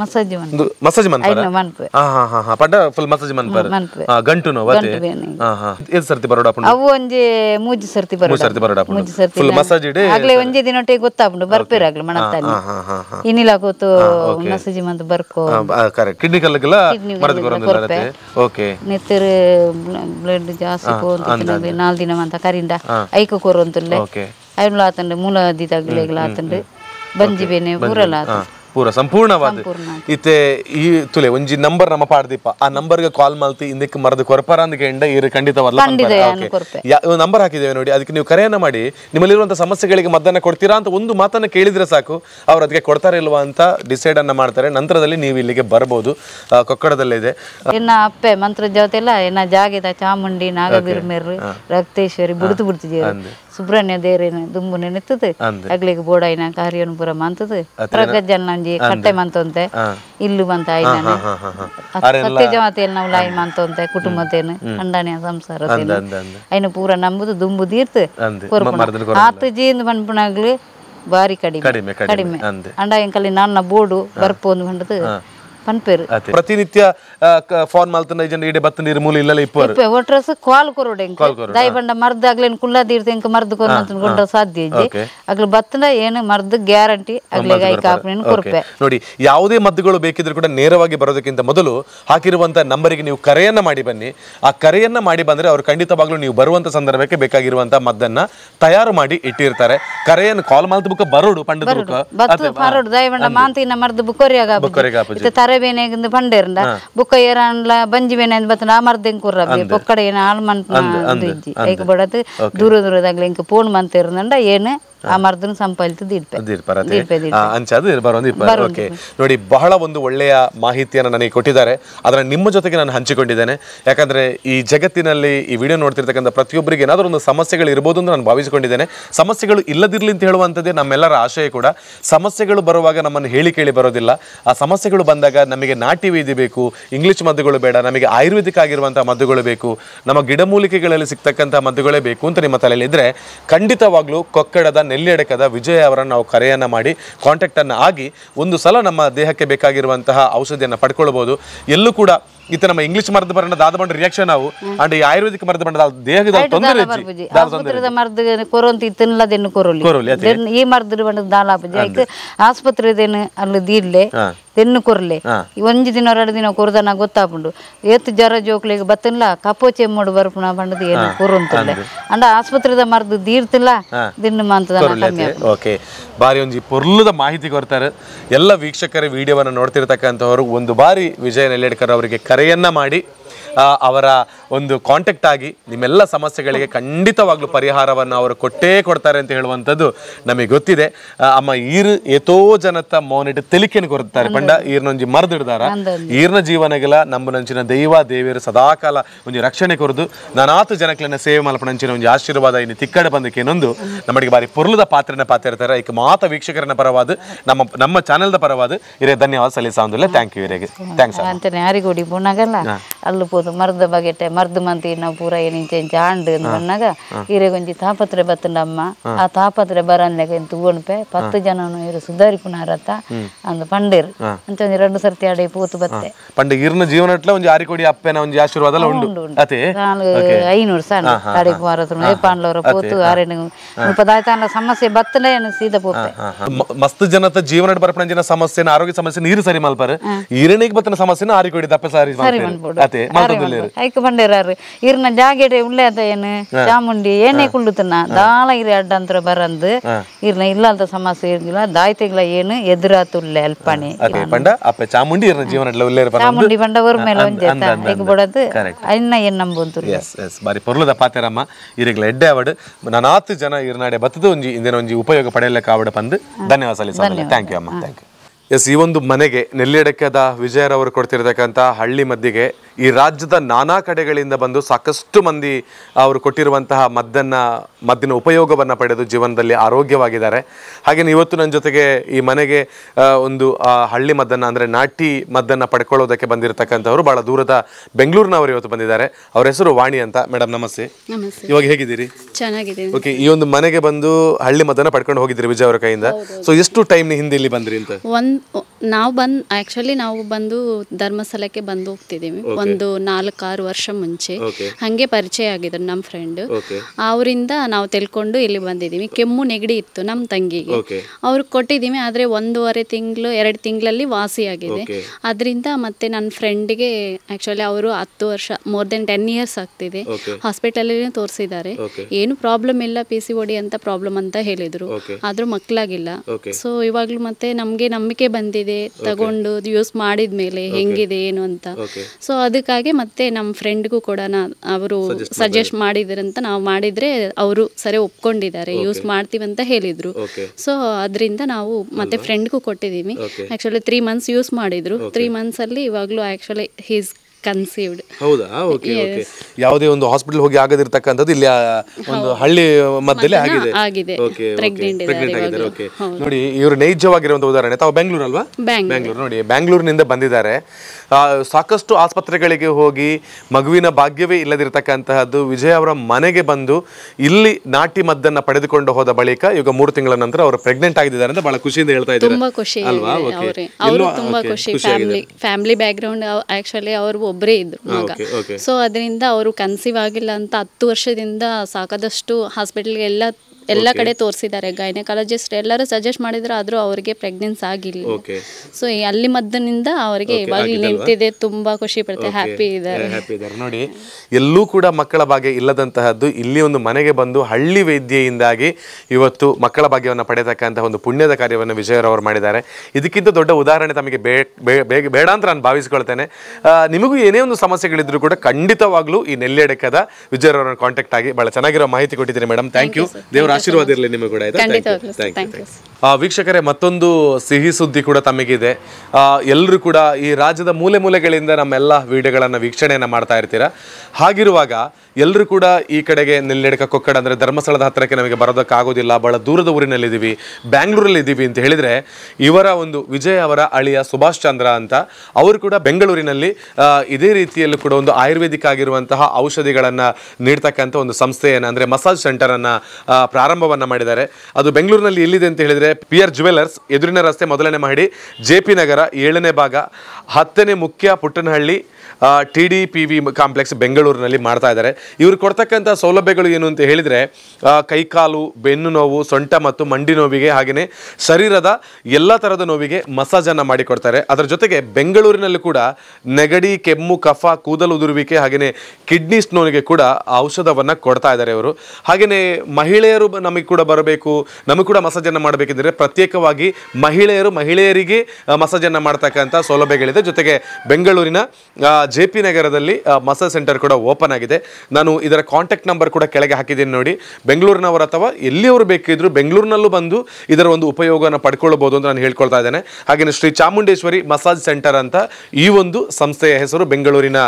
ಮಸಾಜ್ ಮಸಾಜ್ ಮನ್ಪಾರ ಫುಲ್ ಮಸಾಜ್ ಮನ್ಪಾರ ಗಂಟು ನೋವು ಅದೇ ಸರ್ತಿ ಬರೋಡ ಅವು ಒಂಜಿ ಮೂಜಿ ಸರ್ತಿ ಬರೋಡ. ಸರ್ತಿ ಬರೋಡ ಮೂಜಿ ಸರ್ತಿ ಫುಲ್ ಮಸಾಜ್ ಇಡಿ ಆಗ್ಲೇ ಒಂಜಿ ಮಣತ್ತಾನೆ ಹಾ ಹಾ ಹಾ ಹಾ. ಇನ್ನಿಲ್ಲ ಕೂತು ಮಸಾಜ್ ಮಂತ್ ಬರ್ಕೋ. ಕರೆಕ್ಟ್ ಕಿಡ್ನಿ ಕಲ್ಲಗೆಲ್ಲ ಮರದ್ ಬರೋದಿಲ್ಲ. ಓಕೆ ನೆತ್ತರು ಬ್ಲಡ್ ಜಾಸ್ತಿ ಹೋಗ್ತದೆ ನಾಲ್ ದಿನ ಅಂತ ಕರಿಂದ ಐಕ ಕೊರಂತುಲ್ಲೆ. ಐಮ್ಲ ಆತಂಡು ಮೂಲ ದಿದಾಗ್ಲೆಗ್ಲ ಆತಂಡು. ಬಂಜಿ ಬೇನೆ ಊರಲ್ಲ ಆತ ಹಾ. ಪೂರ ಸಂಪೂರ್ಣವಾದ ಇತ್ತೆ ಈ ತುಲೆ ಒಂಜಿ ನಂಬರ್ ನಮ್ಮ ಪಾಡ್ದಿಪ್ಪ ಆ ನಂಬರ್ಗೆ ಕಾಲ್ ಮಾಡ್ತಿ ಇಂದಕ್ಕೆ ಮರದ ಕೊರಪರ ಅಂದ ಎಂಡ ಇರು ಖಂಡಿತವಲ್ಲ ನಂಬರ್. ಹಾಕಿದ್ದೇವೆ ನೋಡಿ ಅದಕ್ಕೆ ನೀವು ಕರೆಯನ್ನ ಮಾಡಿ ನಿಮ್ಮಲ್ಲಿರುವಂತಹ ಸಮಸ್ಯೆಗಳಿಗೆ ಮದ್ದನ್ನ ಕೊಡ್ತೀರಾ ಅಂತ ಒಂದು ಮಾತನ್ನ ಕೇಳಿದ್ರೆ ಸಾಕು ಅವ್ರು ಅದಕ್ಕೆ ಕೊಡ್ತಾರೆ ಇಲ್ವಾ ಅಂತ ಡಿಸೈಡ್ ಅನ್ನ ಮಾಡ್ತಾರೆ. ನಂತರದಲ್ಲಿ ನೀವು ಇಲ್ಲಿಗೆ ಬರಬಹುದು ಕೊಕ್ಕಡದಲ್ಲಿದೆ. ಇನ್ನ ಅಪ್ಪೆ ಮಂತ್ರ ಜೊತೆಲ್ಲ ಇನ್ನ ಜಾಗಿದ ಚಾಮುಂಡಿ ನಾಗಬಿರ್ಮೇರ್ ರಕ್ತೇಶ್ವರಿ ಬುಡ್ತು ಬಿಡ್ತಿದ್ದೀರಿ ಸುಬ್ರಹ್ಮಣ್ಯ ದೇರೇನ ದುಂಬು ನೆನೆತದೆ. ಅಗ್ಲಿಗೆ ಬೋಡಾಯಿನ ಕಾರ್ಯನ್ ಪುರ ಮಂತದೆ ಪ್ರಗಜ್ಜನ್ ನಂಜಿ ಕಟ್ಟೆ ಮಂತೊಂತೆ. ಇಲ್ಲು ಮಂತ ಆಯ್ನಾನೆ ಸತ್ಯ ಜಮಾತೆಯನ್ನು ನಾವು ಲಾಯಿ ಮಂತೊಂತೆ ಕುಟುಂಬತೇನು ಅಂಡಾನೆ ಸಂಸಾರ ಅಯ್ನ ಪೂರ ನಂಬುದು ದುಂಬು ತೀರ್ತು. ಆತು ಜೀಂದು ಬಂದ್ಪಣಾಗ್ಲಿ ಬಾರಿ ಕಡಿಮೆ. ಕಡಿಮೆ ಅಂಡ ಎಂಕಲ್ಲಿ ನನ್ನ ಬೋಡು ಬರ್ಪು ಅಂದ್ ಪನ್ಪೇರು ಪ್ರತಿನಿತ್ಯ ಫೋನ್ ಮಾಲ್ತನ ಜನ ಇಡೆ ಬತ್ತ ನೀರು ಮೂಲ ಇಲ್ಲ ಇಪ್ಪರು ಇಪ್ಪೆ ಒಟ್ರಸ್ ಕಾಲ್ ಕೊರೋಡೆ ದಾಯಿ ಬಂಡ ಮರ್ದ ಆಗ್ಲೇನ್ ಕುಲ್ಲ ತೀರ್ಥ ಎಂಕ ಮರ್ದ ಕೊರ ಅಂತ ಕೊಂಡ್ರ ಸಾಧ್ಯ ಇದೆ. ಅಗ್ಲ ಬತ್ತನ ಏನು ಮರ್ದ ಗ್ಯಾರಂಟಿ ಕೊರ್ಪೆ. ನೋಡಿ ಯಾವುದೇ ಮದ್ದುಗಳು ಬೇಕಿದ್ರು ಕೂಡ ನೇರವಾಗಿ ಬರೋದಕ್ಕಿಂತ ಮೊದಲು ಹಾಕಿರುವಂತ ನಂಬರಿಗೆ ನೀವು ಕರೆಯನ್ನ ಮಾಡಿ ಬನ್ನಿ. ಆ ಕರೆಯನ್ನ ಮಾಡಿ ಬಂದ್ರೆ ಅವ್ರು ಖಂಡಿತವಾಗ್ಲೂ ನೀವು ಬರುವಂತ ಸಂದರ್ಭಕ್ಕೆ ಬೇಕಾಗಿರುವಂತ ಮದ್ದನ್ನ ತಯಾರು ಮಾಡಿ ಇಟ್ಟಿರ್ತಾರೆ. ಕರೆಯನ್ನು ಕಾಲ್ ಮಾಲ್ತ ಬುಕ್ಕ ಬರೋಡು ಪಂಡದ ಬುಕ್ಕ ಬತ್ತು ಮಾಂತಿನ ಮರ್ದ ಬುಕ್ಕೊರಿಯಾಗ ಬುಕ್ಕೊರೆಗೆ ಆಪುಜಿ. ಇತ್ತೆ ತರಬೇನೆಗಿಂದ ಪಂಡೇರ್ಂಡ ಬುಕ್ಕ ಏರನ್ಲ ಬಂಜಿ ಬೇನೆ ಅಂತ ಬತ್ತನ ಆ ಮರ್ದೆಂಗ್ ಕುರ್ರಬಿ ಬೊಕ್ಕಡ ಏನ ಆಳ್ ಮಂತ್ ಇಜ್ಜಿ ಐಕ ಬಡತ್ ದೂರ ದೂರದಾಗ್ಲಿ ಇಂಕ ಪೋಣ್ ಮಂತಿರ್ನಂಡ ಏನು ಆ. ಅಂಚದು ಬರೋದು. ಓಕೆ ನೋಡಿ ಬಹಳ ಒಂದು ಒಳ್ಳೆಯ ಮಾಹಿತಿಯನ್ನು ನನಗೆ ಕೊಟ್ಟಿದ್ದಾರೆ. ಅದನ್ನ ನಿಮ್ಮ ಜೊತೆಗೆ ನಾನು ಹಂಚಿಕೊಂಡಿದ್ದೇನೆ. ಯಾಕಂದ್ರೆ ಈ ಜಗತ್ತಿನಲ್ಲಿ ಈ ವಿಡಿಯೋ ನೋಡ್ತಿರ್ತಕ್ಕಂಥ ಪ್ರತಿಯೊಬ್ಬರಿಗೆ ಏನಾದರೂ ಒಂದು ಸಮಸ್ಯೆಗಳು ಇರ್ಬೋದು ಅಂತ ನಾನು ಭಾವಿಸಿಕೊಂಡಿದ್ದೇನೆ. ಸಮಸ್ಯೆಗಳು ಇಲ್ಲದಿರಲಿ ಅಂತ ಹೇಳುವಂಥದ್ದೇ ನಮ್ಮೆಲ್ಲರ ಆಶಯ ಕೂಡ. ಸಮಸ್ಯೆಗಳು ಬರುವಾಗ ನಮ್ಮನ್ನು ಹೇಳಿ ಕೇಳಿ ಬರೋದಿಲ್ಲ. ಆ ಸಮಸ್ಯೆಗಳು ಬಂದಾಗ ನಮಗೆ ನಾಟಿ ವೈದ್ಯ ಬೇಕು ಇಂಗ್ಲಿಷ್ ಮದ್ದುಗಳು ಬೇಡ ನಮಗೆ ಆಯುರ್ವೇದಿಕ್ ಆಗಿರುವಂತಹ ಮದ್ದುಗಳು ಬೇಕು ನಮ್ಮ ಗಿಡಮೂಲಿಕೆಗಳಲ್ಲಿ ಸಿಗ್ತಕ್ಕಂಥ ಮದ್ದುಗಳೇ ಬೇಕು ಅಂತ ನಿಮ್ಮ ತಲೆಯಲ್ಲಿ ಇದ್ರೆ ಖಂಡಿತವಾಗ್ಲೂ ಕೊಕ್ಕಡದ ನೆಲ್ಲಿಯಡಕದ ವಿಜಯ ಅವರನ್ನು ನಾವು ಕರೆಯನ್ನ ಮಾಡಿ ಕಾಂಟ್ಯಾಕ್ಟನ್ನು ಅನ್ನ ಆಗಿ ಒಂದು ಸಲ ನಮ್ಮ ದೇಹಕ್ಕೆ ಬೇಕಾಗಿರುವಂತಹ ಔಷಧಿಯನ್ನು ಪಡ್ಕೊಳ್ಬೋದು. ಎಲ್ಲೂ ಕೂಡ ಈತ ನಮ್ಮ ಇಂಗ್ಲಿಷ್ ಮರದ ಬಣ್ಣ ದಾದ ಬಂಡ ರಿಯಾಕ್ಷನ್ ನಾವು. ಅಂಡ್ ಈ ಆಯುರ್ವೇದಿಕ ಮರದ ಬಂಡ ದೇಹದ ತೊಂದರೆ ಆಸ್ಪತ್ರೆದ ಮರ್ದ ಕೊರೊಂತ ಇತ್ತನ್ಲದೆನ್ನು ಕೊರೊಲಿ ಕೊರೊಲಿ, ಈ ಮರದ ಆಸ್ಪತ್ರೆದೇನು. ತೆನ್ನು ಕೊರ್ಲೆ. ಒಂಜಿ ದಿನ ಎರಡು ದಿನ ಕೊರ್ದನ ಗೊತ್ತಾಪುಂಡು ಏತ್ ಜರ ಜೋಕ್ಲಿಗೆ ಬತ್ತಿಲ್ಲ ಕಪೋಚೆ ಮೂಡು ಬರ್ಪುನ ಬಂಡದು ಏನು ಕೊರುಂತಲ್ಲ ಅಂಡ ಆಸ್ಪತ್ರೆದ ಮರ್ದು ದೀರ್ತಿಲ್ಲ ದಿನ ಮಂತದ ಓಕೆ. ಬಾರಿ ಒಂಜಿ ಪೊರ್ಲುದ ಮಾಹಿತಿ ಕೊಡ್ತಾರೆ. ಎಲ್ಲ ವೀಕ್ಷಕರ ವಿಡಿಯೋವನ್ನು ನೋಡ್ತಿರ್ತಕ್ಕಂಥವ್ರು ಒಂದು ಬಾರಿ ವಿಜಯ ನೆಲ್ಲೇಡ್ಕರ್ ಅವರಿಗೆ ಕರೆಯನ್ನ ಮಾಡಿ ಅವರ ಒಂದು ಕಾಂಟ್ಯಾಕ್ಟ್ ಆಗಿ ನಿಮ್ಮೆಲ್ಲ ಸಮಸ್ಯೆಗಳಿಗೆ ಖಂಡಿತವಾಗ್ಲೂ ಪರಿಹಾರವನ್ನು ಅವರು ಕೊಟ್ಟೇ ಕೊಡ್ತಾರೆ ಅಂತ ಹೇಳುವಂಥದ್ದು ನಮಗೆ ಗೊತ್ತಿದೆ. ಅಮ್ಮ ಈರ್ ಏತೋ ಜನತ ಮೌನಿಟ್ಟು ತೆಲಿಕೆನ ಕೊರತಾರೆ ಪಂಡ ಈರ್ನೊಂಜಿ ಮರದಿಡ್ದಾರ. ಈರ್ನ ಜೀವನಗೆಲ ನಮ್ಮ ನಂಚಿನ ದೈವ ದೇವಿಯರು ಸದಾಕಾಲ ಒಂದು ರಕ್ಷಣೆ ಕೊರದು ನಾನಾತು ಜನಕ್ಲನ್ನ ಸೇವೆ ಮಲ್ಪನಂಚಿನ ಒಂದು ಆಶೀರ್ವಾದ ಇನ್ನು ತಿಕ್ಕಡೆ ಬಂದಕ್ಕೆ ಏನೊಂದು ನಮಗೆ ಬಾರಿ ಪುರ್ಲದ ಪಾತ್ರನ ಪಾತಿರ್ತಾರೆ ಈಗ ಮಾತ ವೀಕ್ಷಕರನ್ನ ಪರವಾದ ನಮ್ಮ ನಮ್ಮ ಚಾನೆಲ್ದ ಪರವಾದ. ಇರೇ ಧನ್ಯವಾದ ಸಲ್ಲಿಸಲ್ಲ ಥ್ಯಾಂಕ್ ಯು ಇರೆಗೆ. ಥ್ಯಾಂಕ್ಸ್ ಅಂತಾನೆ ಯಾರಿಗೂ ಪುನಾಗಲ್ಲ ಅಲ್ಲಿ ಪೋದು ಮರ್ದ ಬಗೆಟೆ ಮರ್ದ ಮಂತಿ ನಾವು ಪೂರ ಏನಿಂಚೆ ಇಂಚೆ ಆಂಡ್ ಅಂದಾಗ ಇರೆಗೊಂಜಿ ತಾಪತ್ರೆ ಬತ್ತಂಡಮ್ಮ ಆ ತಾಪತ್ರೆ ಬರನ್ಲೆಗ ಇಂತ ತಗೊಂಡ್ಪೆ ಪತ್ತು ಜನ ಇರು ಸುಧಾರಿ ಪುನಾರತ್ತ ಅಂದ್ ಪಂಡೇರು ಅಂತ ಒಂಜಿ ಎರಡು ಸರ್ತಿ ಆಡೆ ಪೋತು ಬತ್ತೆ ಪಂಡ ಈರ್ನ ಜೀವನಟ್ಲ ಒಂಜಿ ಆರಿಕೋಡಿ ಅಪ್ಪೆನ ಒಂಜಿ ಆಶೀರ್ವಾದ ಎಲ್ಲ ಉಂಡು ಅತೆ ನಾನು ಐನೂರು ಸಣ್ಣ ಕಡೆ ಮಾರತ್ರ ಪಾಂಡ್ಲವರ ಪೋತು ಆರೇನು ಮುಪ್ಪದಾಯ್ತಾನ ಸಮಸ್ಯೆ ಬತ್ತನೆ ಸೀದಾ ಪೋಪೆ ಹಾ, ಹಾ. ಮ- ಮಸ್ತ್ ಜನತ ಜೀವನ ಬರ್ಪಣಂಜಿನ ಸಮಸ್ಯೆನ ಆರೋಗ್ಯ ಸಮಸ್ಯೆ ನೀರು ಸರಿ ಮಲ್ಪಾರ ಈರಣಿಗೆ ಬತ್ತನ ಸಮಸ್ಯೆನ ಆರಿಕೋಡಿ ದಪ್ಪೆ ಸಾರಿ ಮಲ್ಪೇರು. ಅತೆ ಮಲ್ತೊಂದುಲ್ಲೇರು ಐಕ ಬಂಡೇರಾರು ಇರ್ನ ಜಾಗೆಡೆ ಉಳ್ಳೆ ಅದ ಏನು ಚಾಮುಂಡಿ ಏನೇ ಕುಳ್ಳುತನ ದಾಳ ಇರಿ ಅಡ್ಡಂತರ ಬರಂದು ಇರ್ನ ಇಲ್ಲದ ಸಮಸ್ಯೆ ಇರ್ಲಿಲ್ಲ ದಾಯ್ತೆಗ್ಲ ಏನು ಎದುರಾತುಲ್ಲೆ ಅಲ್ಪಣೆ ಅತೆ ಪಂಡ ಅಪ್ಪೆ ಚಾಮುಂಡಿ ಈರ್ನ ಜೀವನಟ್ಲ ಉಲ್ಲೇರು ಪರ ಚಾಮುಂಡಿ ಬಂಡ ಅವ್ರ ಮೇಲೆ ಅಂದ್- ಒಂಜೆ ಅಂದ್- ಅಂದ್- ಐಕ ಬಡದು Correct. ಅನ್ನ ಏನ್ ನಂಬುಂತು ಎಸ್ ಎಸ್ ಬಾರಿ ಪೊರ್ಲುದ ಪಾತೆರಮ್ಮ ಇರಿಗ್ಲ ಎಡ್ಡೆ ಅವಡ್ ನಾನಾತು ಜನ ಇರ್ನಾಡೆ ಬತ್ತದ ಒಂಜಿ ಇಂದಿನ ಒಂಜಿ ಉಪಯೋಗ ಪಡೆಯಲಿಕ್ಕೆ ಆವಡ ಬಂದು ಧನ್ಯವಾದ ಸಲ್ಲಿಸ ಥ್ಯಾಂಕ್ ಯು ಅಮ್ಮ ಥ್ಯಾಂಕ್ ಯು ಎಸ್ ಈ ಒಂದು ಮನೆಗೆ ನೆಲ್ಲಿಯಡಕ್ಕದ ವಿಜಯರವರು ಕೊಡ್ತಿರ್ತಕ್ಕಂಥ ಹಳ್ಳಿ ಮದ್ದಿಗೆ ಈ ರಾಜ್ಯದ ನಾನಾ ಕಡೆಗಳಿಂದ ಬಂದು ಸಾಕಷ್ಟು ಮಂದಿ ಅವರು ಕೊಟ್ಟಿರುವಂತಹ ಮದ್ದನ್ನ ಮದ್ದಿನ ಉಪಯೋಗವನ್ನು ಪಡೆದು ಜೀವನದಲ್ಲಿ ಆರೋಗ್ಯವಾಗಿದ್ದಾರೆ. ಹಾಗೆಯೇ ಇವತ್ತು ನನ್ನ ಜೊತೆಗೆ ಈ ಮನೆಗೆ ಒಂದು ಆ, ಹಳ್ಳಿ ಮದ್ದನ್ನ ಅಂದ್ರೆ ನಾಟಿ ಮದ್ದನ್ನ ಪಡ್ಕೊಳ್ಳೋದಕ್ಕೆ ಬಂದಿರತಕ್ಕಂಥವ್ರು ಬಹಳ ದೂರದ ಬೆಂಗಳೂರಿನವರು ಇವತ್ತು ಬಂದಿದ್ದಾರೆ. ಅವ್ರ ಹೆಸರು ವಾಣಿ ಅಂತ. ಮೇಡಮ್ ನಮಸ್ತೆ. ಇವಾಗ ಹೇಗಿದ್ದೀರಿ? ಚೆನ್ನಾಗಿದೆ ಓಕೆ ಈ ಒಂದು ಮನೆಗೆ ಬಂದು ಹಳ್ಳಿ ಮದ್ದನ್ನ ಪಡ್ಕೊಂಡು ಹೋಗಿದ್ದೀರಿ ವಿಜಯ್ ಅವರ ಕೈಯಿಂದ. ಸೊ ಎಷ್ಟು ಟೈಮ್ ಹಿಂದೆ ಇಲ್ಲಿ ಬಂದ್ರಿ ಅಂತ? ಒಂದು ನಾವು ಬಂದು ಆಕ್ಚುಲಿ ನಾವು ಬಂದು ಧರ್ಮಸ್ಥಳಕ್ಕೆ ಬಂದು ಹೋಗ್ತಿದ್ದೀವಿ. ಒಂದು ನಾಲ್ಕು ಆರು ವರ್ಷ ಮುಂಚೆ. ಹಂಗೆ ಪರಿಚಯ ಆಗಿದ್ರು ನಮ್ಮ ಫ್ರೆಂಡ್ ಅವರಿಂದ ನಾವು ತಿಳ್ಕೊಂಡು ಇಲ್ಲಿ ಬಂದಿದ್ದೀವಿ. ಕೆಮ್ಮು ನೆಗಡಿ ಇತ್ತು ನಮ್ಮ ತಂಗಿಗೆ. ಅವ್ರು ಅವ್ರಿಗೆ ಕೊಟ್ಟಿದ್ದೀವಿ ಆದರೆ ಒಂದೂವರೆ ತಿಂಗಳು ಎರಡು ತಿಂಗಳಲ್ಲಿ ವಾಸಿಯಾಗಿದೆ. ಅದರಿಂದ ಮತ್ತೆ ನನ್ನ ಫ್ರೆಂಡ್ಗೆ ಆ್ಯಕ್ಚುಲಿ ಅವರು ಹತ್ತು ವರ್ಷ ಮೋರ್ ದೆನ್ ಟೆನ್ ಇಯರ್ಸ್ ಆಗ್ತಿದೆ. ಹಾಸ್ಪಿಟಲಲ್ಲಿ ತೋರಿಸಿದ್ದಾರೆ. ಏನು ಪ್ರಾಬ್ಲಮ್ ಇಲ್ಲ ಪಿ ಸಿ ಒಡಿ ಅಂತ ಪ್ರಾಬ್ಲಮ್ ಅಂತ ಹೇಳಿದರು. ಆದರೂ ಮಕ್ಕಳಾಗಿಲ್ಲ. ಸೊ ಇವಾಗಲೂ ಮತ್ತೆ ನಮಗೆ ನಂಬಿಕೆ ಬಂದಿದೆ. ತಗೊಂಡು ಯೂಸ್ ಮಾಡಿದ ಮೇಲೆ ಹೆಂಗಿದೆ ಏನು ಅಂತ. ಸೊ ಸೊ ಅದಕ್ಕಾಗಿ ಮತ್ತೆ ನಮ್ಮ ಫ್ರೆಂಡ್ಗೂ ಕೂಡ ಅವರು ಸಜೆಸ್ಟ್ ಮಾಡಿದ್ರಂತ ನಾವು ಮಾಡಿದ್ರೆ ಅವರು ಸರಿ ಒಪ್ಕೊಂಡಿದ್ದಾರೆ ಯೂಸ್ ಮಾಡ್ತೀವಿ ಅಂತ ಹೇಳಿದ್ರು. ಸೊ ಅದರಿಂದ ನಾವು ಮತ್ತೆ ಫ್ರೆಂಡ್ಗೂ ಕೊಟ್ಟಿದ್ದೀವಿ. Actually actually three months use ಮಾಡಿದ್ರು. ತ್ರೀ ಮಂತ್ಸಲ್ಲಿ ಇವಾಗಲೂ ಆಕ್ಚುಲಿ ಹೀಸ್ ಕನ್ಸೀವ್ಡ್ ಹೌದಾ? ಓಕೆ ಓಕೆ ಯಾವುದೇ ಒಂದು ಹಾಸ್ಪಿಟಲ್ ಹೋಗಿ ಆಗದಿರ್ತಕ್ಕಂಥದ್ದು ಇಲ್ಲಿ ಒಂದು ಹಳ್ಳಿ ಮಧ್ಯದಲ್ಲಿ ಆಗಿದೆ. ಆಗಿದೆ. ಓಕೆ ಪ್ರೆಗ್ನೆಂಟ್ ಆಗಿದ್ದಾರೆ. ಓಕೆ ನೋಡಿ ಇವರು ಉದಾಹರಣೆ. ತಾವು ಬೆಂಗಳೂರು ಅಲ್ವಾ? ಬೆಂಗಳೂರು ನೋಡಿ ಬೆಂಗಳೂರಿನಿಂದ ಬಂದಿದ್ದಾರೆ. ಸಾಕಷ್ಟು ಆಸ್ಪತ್ರೆಗಳಿಗೆ ಹೋಗಿ ಮಗುವಿನ ಭಾಗ್ಯವೇ ಇಲ್ಲದಿರತಕ್ಕಂತಹದ್ದು ವಿಜಯ್ ಅವರ ಮನೆಗೆ ಬಂದು ಇಲ್ಲಿ ನಾಟಿ ಮದ್ದನ್ನ ಪಡೆದುಕೊಂಡು ಹೋದ ಬಳಿಕ ಈಗ ಮೂರು ತಿಂಗಳ ನಂತರ ಅವರು ಪ್ರೆಗ್ನೆಂಟ್ ಆಗಿದ್ದಾರೆ ಅಂತ ಬಹಳ ಖುಷಿಯಿಂದ ಹೇಳ್ತಾ ಇದ್ದಾರೆ? ತುಂಬಾ ಖುಷಿ family family background actually ಅವರು ಒಬ್ಬರೇ ಇದ್ರು ಮಗ ಸೊ ಅದರಿಂದ ಅವರು ಕನ್ಸೀವ್ ಆಗಿಲ್ಲ ಅಂತ ಹತ್ತು ವರ್ಷದಿಂದ ಸಾಕಾದಷ್ಟು ಹಾಸ್ಪಿಟಲ್ಗೆ ಎಲ್ಲ ಎಲ್ಲ ಕಡೆ ತೋರಿಸಿದ್ದಾರೆ. ಗೈನಕಾಲಜಿಸ್ಟ್ ಎಲ್ಲರೂ ಸಜೆಸ್ಟ್ ಮಾಡಿದ್ರು ಆದರೂ ಅವರಿಗೆ ಪ್ರೆಗ್ನೆನ್ಸ್ ಆಗಿಲ್ಲ. ಸೊ ಅಲ್ಲಿ ಮದ್ದನಿಂದ ಅವರಿಗೆ ಇವಾಗ ನಿಂತಿದೆ ತುಂಬಾ ಖುಷಿ ಪಡುತ್ತೆ ಹ್ಯಾಪಿ ಇದ್ದಾರೆ. ಹ್ಯಾಪಿ ಇದ್ದಾರೆ. ನೋಡಿ ಎಲ್ಲೂ ಕೂಡ ಮಕ್ಕಳ ಭಾಗ್ಯ ಇಲ್ಲದಂತಹದ್ದು ಇಲ್ಲಿ ಒಂದು ಮನೆಗೆ ಬಂದು ಹಳ್ಳಿ ವೈದ್ಯೆಯಿಂದಾಗಿ ಇವತ್ತು ಮಕ್ಕಳ ಭಾಗ್ಯವನ್ನು ಪಡೆಯತಕ್ಕಂತಹ ಒಂದು ಪುಣ್ಯದ ಕಾರ್ಯವನ್ನು ವಿಜಯರವರು ಮಾಡಿದ್ದಾರೆ. ಇದಕ್ಕಿಂತ ದೊಡ್ಡ ಉದಾಹರಣೆ ತಮಗೆ ಬೇಡ ಅಂತ ನಾನು ಭಾವಿಸಿಕೊಳ್ತೇನೆ. ಆ, ನಿಮಗೂ ಏನೇ ಒಂದು ಸಮಸ್ಯೆಗಳಿದ್ರು ಕೂಡ ಖಂಡಿತವಾಗ್ಲೂ ಈ ನೆಲ್ಲೆಡಕದ ವಿಜಯರವರನ್ನು ಕಾಂಟ್ಯಾಕ್ಟ್ ಆಗಿ ಬಹಳ ಚೆನ್ನಾಗಿರೋ ಮಾಹಿತಿ ಕೊಟ್ಟಿದ್ದೀನಿ ಮೇಡಮ್. ಥ್ಯಾಂಕ್ ಯು ದೇವರ ಆಶೀರ್ವಾದ ಇರಲಿ ನಿಮಗೆ ಕೂಡ ಆಯ್ತಾ? ವೀಕ್ಷಕರೇ ಮತ್ತೊಂದು ಸಿಹಿ ಸುದ್ದಿ ಕೂಡ ತಮಗಿದೆ. ಎಲ್ಲರೂ ಕೂಡ ಈ ರಾಜ್ಯದ ಮೂಲೆ ಮೂಲೆಗಳಿಂದ ನಮ್ಮೆಲ್ಲ ವಿಡಿಯೋಗಳನ್ನು ವೀಕ್ಷಣೆಯನ್ನು ಮಾಡ್ತಾ ಇರ್ತೀರಾ? ಹಾಗಿರುವಾಗ ಎಲ್ಲರೂ ಕೂಡ ಈ ಕಡೆಗೆ ನೆಲ್ಲೆಡಕ ಕೊಕ್ಕಡ ಅಂದರೆ ಧರ್ಮಸ್ಥಳದ ಹತ್ತಿರಕ್ಕೆ ನಮಗೆ ಬರೋದಕ್ಕಾಗೋದಿಲ್ಲ. ಬಹಳ ದೂರದ ಊರಿನಲ್ಲಿದ್ದೀವಿ ಬ್ಯಾಂಗ್ಳೂರಲ್ಲಿ ಇದ್ದೀವಿ ಅಂತ ಹೇಳಿದರೆ ಇವರ ಒಂದು ವಿಜಯ್ ಅವರ ಅಳಿಯ ಸುಭಾಷ್ ಚಂದ್ರ ಅಂತ ಅವರು ಕೂಡ ಬೆಂಗಳೂರಿನಲ್ಲಿ ಇದೇ ರೀತಿಯಲ್ಲೂ ಕೂಡ ಒಂದು ಆಯುರ್ವೇದಿಕ್ ಆಗಿರುವಂತಹ ಔಷಧಿಗಳನ್ನು ನೀಡ್ತಕ್ಕಂಥ ಒಂದು ಸಂಸ್ಥೆಯನ್ನು ಅಂದರೆ ಮಸಾಜ್ ಸೆಂಟರನ್ನು ಪ್ರಾರಂಭವನ್ನು ಮಾಡಿದ್ದಾರೆ. ಅದು ಬೆಂಗಳೂರಿನಲ್ಲಿ ಎಲ್ಲಿದೆ ಅಂತ ಹೇಳಿದರೆ ಪಿ ಆರ್ ಜುವೆಲರ್ಸ್ ಎದುರಿನ ರಸ್ತೆ ಮೊದಲನೇ ಮಹಡಿ, ಜೆ ಪಿ ನಗರ ಏಳನೇ ಭಾಗ, ಹತ್ತನೇ ಮುಖ್ಯ Puttenahalli T D P V complex ಬೆಂಗಳೂರಿನಲ್ಲಿ ಮಾಡ್ತಾ ಇದ್ದಾರೆ. ಇವರು ಕೊಡ್ತಕ್ಕಂಥ ಸೌಲಭ್ಯಗಳು ಏನು ಅಂತ ಹೇಳಿದರೆ ಕೈಕಾಲು, ಬೆನ್ನು ನೋವು, ಸೊಂಟ ಮತ್ತು ಮಂಡಿ ನೋವಿಗೆ ಹಾಗೆಯೇ ಶರೀರದ ಎಲ್ಲ ಥರದ ನೋವಿಗೆ ಮಸಾಜನ್ನು ಮಾಡಿಕೊಡ್ತಾರೆ ಅದರ ಜೊತೆಗೆ ಬೆಂಗಳೂರಿನಲ್ಲಿ ಕೂಡ ನೆಗಡಿ, ಕೆಮ್ಮು, ಕಫ, ಕೂದಲು ಉದುರುವಿಕೆ ಹಾಗೆಯೇ ಕಿಡ್ನಿ ಸ್ನೋನಿಗೆ ಕೂಡ ಔಷಧವನ್ನು ಕೊಡ್ತಾ ಇದ್ದಾರೆ ಇವರು. ಹಾಗೆಯೇ ಮಹಿಳೆಯರು ನಮಗೆ ಕೂಡ ಬರಬೇಕು, ನಮಗೆ ಕೂಡ ಮಸಾಜನ್ನು ಮಾಡಬೇಕಿದ್ರೆ ಪ್ರತ್ಯೇಕವಾಗಿ ಮಹಿಳೆಯರು ಮಹಿಳೆಯರಿಗೆ ಮಸಾಜನ್ನು ಮಾಡ್ತಕ್ಕಂಥ ಸೌಲಭ್ಯಗಳಿದೆ. ಜೊತೆಗೆ ಬೆಂಗಳೂರಿನ ಜೆ ಪಿ ನಗರದಲ್ಲಿ ಮಸಾಜ್ ಸೆಂಟರ್ ಕೂಡ ಓಪನ್ ಆಗಿದೆ. ನಾನು ಇದರ ಕಾಂಟ್ಯಾಕ್ಟ್ ನಂಬರ್ ಕೂಡ ಕೆಳಗೆ ಹಾಕಿದ್ದೀನಿ ನೋಡಿ. ಬೆಂಗಳೂರಿನವರು ಅಥವಾ ಎಲ್ಲಿಯವರು ಬೇಕಿದ್ರು ಬೆಂಗಳೂರಿನಲ್ಲೂ ಬಂದು ಇದರ ಒಂದು ಉಪಯೋಗವನ್ನು ಪಡ್ಕೊಳ್ಬೋದು ಅಂತ ನಾನು ಹೇಳ್ಕೊಳ್ತಾ ಇದ್ದೇನೆ. ಹಾಗೆಯೇ ಶ್ರೀ ಚಾಮುಂಡೇಶ್ವರಿ ಮಸಾಜ್ ಸೆಂಟರ್ ಅಂತ ಈ ಒಂದು ಸಂಸ್ಥೆಯ ಹೆಸರು ಬೆಂಗಳೂರಿನ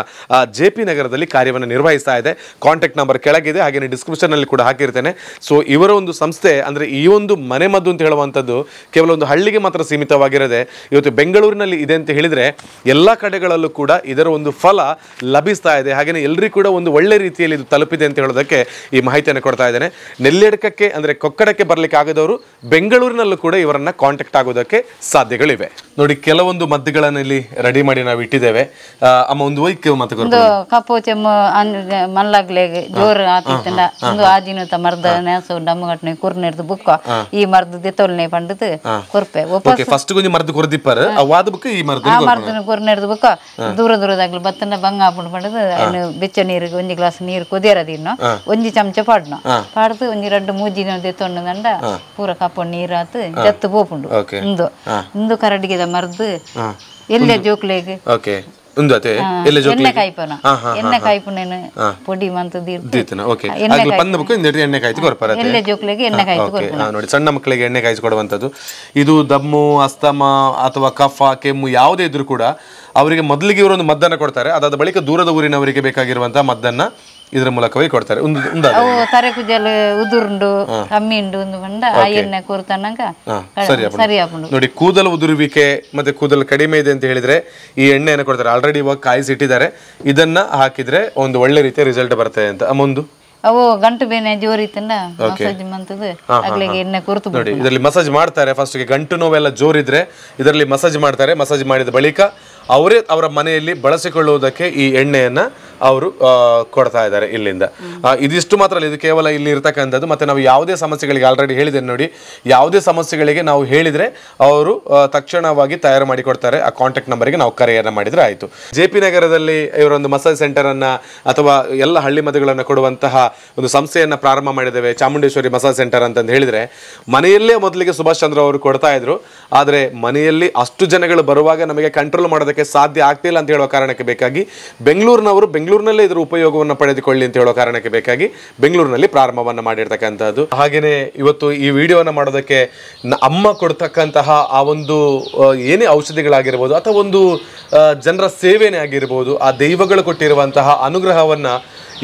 ಜೆ ಪಿ ನಗರದಲ್ಲಿ ಕಾರ್ಯವನ್ನು ನಿರ್ವಹಿಸ್ತಾ ಇದೆ. ಕಾಂಟ್ಯಾಕ್ಟ್ ನಂಬರ್ ಕೆಳಗಿದೆ ಹಾಗೆಯೇ ಡಿಸ್ಕ್ರಿಪ್ಷನ್ ಅಲ್ಲಿ ಕೂಡ ಹಾಕಿರ್ತೇನೆ. ಸೊ ಇವರ ಒಂದು ಸಂಸ್ಥೆ ಅಂದರೆ ಈ ಒಂದು ಮನೆ ಮದ್ದು ಅಂತ ಹೇಳುವಂಥದ್ದು ಕೇವಲ ಒಂದು ಹಳ್ಳಿಗೆ ಮಾತ್ರ ಸೀಮಿತವಾಗಿರದೆ, ಇವತ್ತು ಬೆಂಗಳೂರಿನಲ್ಲಿ ಇದೆ ಅಂತ ಹೇಳಿದರೆ ಎಲ್ಲ ಕಡೆಗಳಲ್ಲೂ ಕೂಡ ಇದರ ಒಂದು ಫಲ ಲಭಿಸ್ತಾ ಇದೆ. ಹಾಗೆಯೇ ಎಲ್ಲರಿಗೂ ಕೂಡ ಒಂದು ಒಳ್ಳೆ ರೀತಿಯಲ್ಲಿ ಇದು ತಲುಪಿದೆ ಅಂತ ಹೇಳೋದಕ್ಕೆ ಈ ಮಾಹಿತಿಯನ್ನು ಕೊಡ್ತಾ ಇದ್ದೇನೆ. ನೆಲ್ಲೆಡಕಕ್ಕೆ, ಅಂದರೆ ಕೊಕ್ಕಡಕ್ಕೆ ಬರಲಿಕ್ಕೆ ಆಗದವರು ಬೆಂಗಳೂರಿನಲ್ಲೂ ಕೂಡ ಇವರನ್ನು ಕಾಂಟ್ಯಾಕ್ಟ್ ಆಗೋದಕ್ಕೆ ಸಾಧ್ಯಗಳಿವೆ. ನೋಡಿ ಕೆಲವೊಂದು ಮದ್ದುಗಳನ್ನು ಇಲ್ಲಿ ರೆಡಿ ಮಾಡಿ ನಾವು ಇಟ್ಟಿದ್ದೇವೆ. ಅಮ್ಮ ಒಂದು ವೈಕ್ ಮತ್ತೆ ಒಂದು ಕಪ್ಪು ಚೆಮ್ಮು ಮಲ್ಲಾಗ್ಲೆಗೆ ಜೋರು ಆತಿತ್ತಂಡ ಒಂದು ಆಜಿನೂತ ಮರ್ದ ನೆಸು ಡಮ್ಮಗಟ್ನೆ ಕುರ್ನೆರ್ದು ಬುಕ್ಕ. ಈ ಮರ್ದು ದೆತ್ತೊಲ್ನೆ ಪಂಡದು ಕೊರ್ಪೆ. ಓಕೆ ಫಸ್ಟ್ ಕೊಂಚ ಮರ್ದ ಕೊರದಿಪ್ಪಾರ. ಅವಾದ ಬುಕ್ ಈ ಮರ್ದ ಆ ಮರ್ದನ ಕುರ್ನೆರ್ದು ಬುಕ್ಕ ದೂರ ದೂರದಾಗ್ಲು ಬತ್ತನ ಬಂಗ ಹಾಕೊಂಡು ಪಂಡದು ಅನ್ನು ಬೆಚ್ಚ ನೀರಿಗೆ ಒಂಜಿ ಗ್ಲಾಸ್ ನೀರು ಕುದಿಯರದಿನ್ನು ಒಂಜಿ ಚಮಚ ಪಾಡ್ನ. ಪಾಡ್ದು ಒಂಜಿ ರಡ್ಡು ಮೂಜಿನ ದೆತ್ತೊಂಡು ಪೂರ ಕಪ್ಪು ನೀರು ಆತು ಜತ್ತು ಪೋಪುಂಡು. ಇಂದು. ಇಂದು ಕರಡಿಗೆದ ಮರ್ದು எல்ல ஜோக்லேக்கு ಓಕೆ. ಉಂದತೆ ಎಲ್ಲ ಜೋಕ್ಲಿ ಎಣ್ಣೆ ಕಾಯ್ಪನ? ಎಣ್ಣೆ ಕಾಯ್ಪುನೇನು ಪೊಡಿ ಓಕೆ. ಬಂದ ಬುಕ್ ಎಣ್ಣೆ ಕಾಯ್ತು ಕೊರ್ಪರತ್ತೆ ಎಲ್ಲೆ ಜೋಕ್ಲೆಗೆ ಎಣ್ಣೆ ಕಾಯ್ತು ಓಕೆ. ನೋಡಿ ಸಣ್ಣ ಮಕ್ಕಳಿಗೆ ಎಣ್ಣೆ ಕಾಯಿಸಿಕೊಡುವಂಥದ್ದು ಇದು ದಮ್ಮು ಅಸ್ತಮ ಅಥವಾ ಕಫ ಕೆಮ್ಮು ಯಾವುದೇ ಇದ್ರೂ ಕೂಡ ಅವರಿಗೆ ಮೊದಲಿಗೆ ಇವರೊಂದು ಮದ್ದನ್ನು ಕೊಡ್ತಾರೆ. ಅದಾದ ಬಳಿಕ ದೂರದ ಊರಿನವರಿಗೆ ಬೇಕಾಗಿರುವಂತಹ ಮದ್ದನ್ನ ಇದರ ಮೂಲಕವೇ ಕೊಡ್ತಾರೆ. ಒಂದು ಅವು ಉದುರುಂಡು ಕಮ್ಮಿ ಉಂಡು ಒಂದು ಬಂಡ ಆ ಎಣ್ಣೆ ಕೂರ್ತನಂಗ ಸರಿ ಸರಿ ಹಾಕೊಂಡು. ನೋಡಿ ಕೂದಲು ಉದುರುವಿಕೆ ಮತ್ತೆ ಕೂದಲು ಕಡಿಮೆ ಇದೆ ಅಂತ ಹೇಳಿದ್ರೆ ಈ ಎಣ್ಣೆಯನ್ನು ಕೊಡ್ತಾರೆ. ಆಲ್ರೆಡಿ ಇವಾಗ ಕಾಯಿಸಿಟ್ಟಿದ್ದಾರೆ ಇದನ್ನ ಹಾಕಿದ್ರೆ ಒಂದು ಒಳ್ಳೆ ರೀತಿಯ ರಿಸಲ್ಟ್ ಬರ್ತದೆ ಅಂತ. ಮುಂದೆ? ಅವು ಗಂಟು ಬೇನೆ ಜೋರ್ ಮಸಾಜ್ ಮಂತದ ಆಗ್ಲಿಗೆ ಎಣ್ಣೆ ಕುರ್ತು ನೋಡಿ ಇದರಲ್ಲಿ ಮಸಾಜ್ ಮಾಡ್ತಾರೆ. ಫಸ್ಟ್ ಗಂಟು ನೋವೆಲ್ಲ ಜೋರಿದ್ರೆ ಇದರಲ್ಲಿ ಮಸಾಜ್ ಮಾಡ್ತಾರೆ. ಮಸಾಜ್ ಮಾಡಿದ ಬಳಿಕ ಅವರೇ ಅವರ ಮನೆಯಲ್ಲಿ ಬಳಸಿಕೊಳ್ಳುವುದಕ್ಕೆ ಈ ಎಣ್ಣೆಯನ್ನ ಅವರು ಕೊಡ್ತಾ ಇದ್ದಾರೆ ಇಲ್ಲಿಂದ. ಇದಿಷ್ಟು ಮಾತ್ರ ಅಲ್ಲ ಇದು ಕೇವಲ ಇಲ್ಲಿ ಇರ್ತಕ್ಕಂಥದ್ದು. ಮತ್ತೆ ನಾವು ಯಾವುದೇ ಸಮಸ್ಯೆಗಳಿಗೆ ಆಲ್ರೆಡಿ ಹೇಳಿದ್ದೇನೆ ನೋಡಿ, ಯಾವುದೇ ಸಮಸ್ಯೆಗಳಿಗೆ ನಾವು ಹೇಳಿದ್ರೆ ಅವರು ತಕ್ಷಣವಾಗಿ ತಯಾರು ಮಾಡಿ ಕೊಡ್ತಾರೆ. ಆ ಕಾಂಟ್ಯಾಕ್ಟ್ ನಂಬರ್ಗೆ ನಾವು ಕರೆಯನ್ನು ಮಾಡಿದ್ರೆ ಆಯಿತು. ಜೆ ಪಿ ನಗರದಲ್ಲಿ ಇವರೊಂದು ಮಸಾಜ್ ಸೆಂಟರ್ ಅನ್ನ ಅಥವಾ ಎಲ್ಲ ಹಳ್ಳಿ ಮದುಗಳನ್ನು ಕೊಡುವಂತಹ ಒಂದು ಸಂಸ್ಥೆಯನ್ನು ಪ್ರಾರಂಭ ಮಾಡಿದ್ದೇವೆ, ಚಾಮುಂಡೇಶ್ವರಿ ಮಸಾಜ್ ಸೆಂಟರ್ ಅಂತಂದು ಹೇಳಿದ್ರೆ, ಮನೆಯಲ್ಲೇ ಮೊದಲಿಗೆ ಸುಭಾಷ್ ಚಂದ್ರ ಅವರು ಕೊಡ್ತಾ ಇದ್ರು. ಆದರೆ ಮನೆಯಲ್ಲಿ ಅಷ್ಟು ಜನಗಳು ಬರುವಾಗ ನಮಗೆ ಕಂಟ್ರೋಲ್ ಮಾಡೋದಕ್ಕೆ ಸಾಧ್ಯ ಆಗ್ತಿಲ್ಲ ಅಂತ ಹೇಳುವ ಕಾರಣಕ್ಕೆ ಬೇಕಾಗಿ ಬೆಂಗಳೂರಿನವರು ಬೆಂಗಳೂರಿನಲ್ಲೇ ಇದರ ಉಪಯೋಗವನ್ನು ಪಡೆದುಕೊಳ್ಳಿ ಅಂತ ಹೇಳೋ ಕಾರಣಕ್ಕೆ ಬೇಕಾಗಿ ಬೆಂಗಳೂರಿನಲ್ಲಿ ಪ್ರಾರಂಭವನ್ನು ಮಾಡಿರ್ತಕ್ಕಂಥದ್ದು. ಹಾಗೆಯೇ ಇವತ್ತು ಈ ವಿಡಿಯೋವನ್ನು ಮಾಡೋದಕ್ಕೆ ಅಮ್ಮ ಕೊಡ್ತಕ್ಕಂತಹ ಆ ಒಂದು ಏನೇ ಔಷಧಿಗಳಾಗಿರ್ಬೋದು ಅಥವಾ ಒಂದು ಜನರ ಸೇವೆನೇ ಆಗಿರ್ಬೋದು, ಆ ದೈವಗಳು ಕೊಟ್ಟಿರುವಂತಹ ಅನುಗ್ರಹವನ್ನ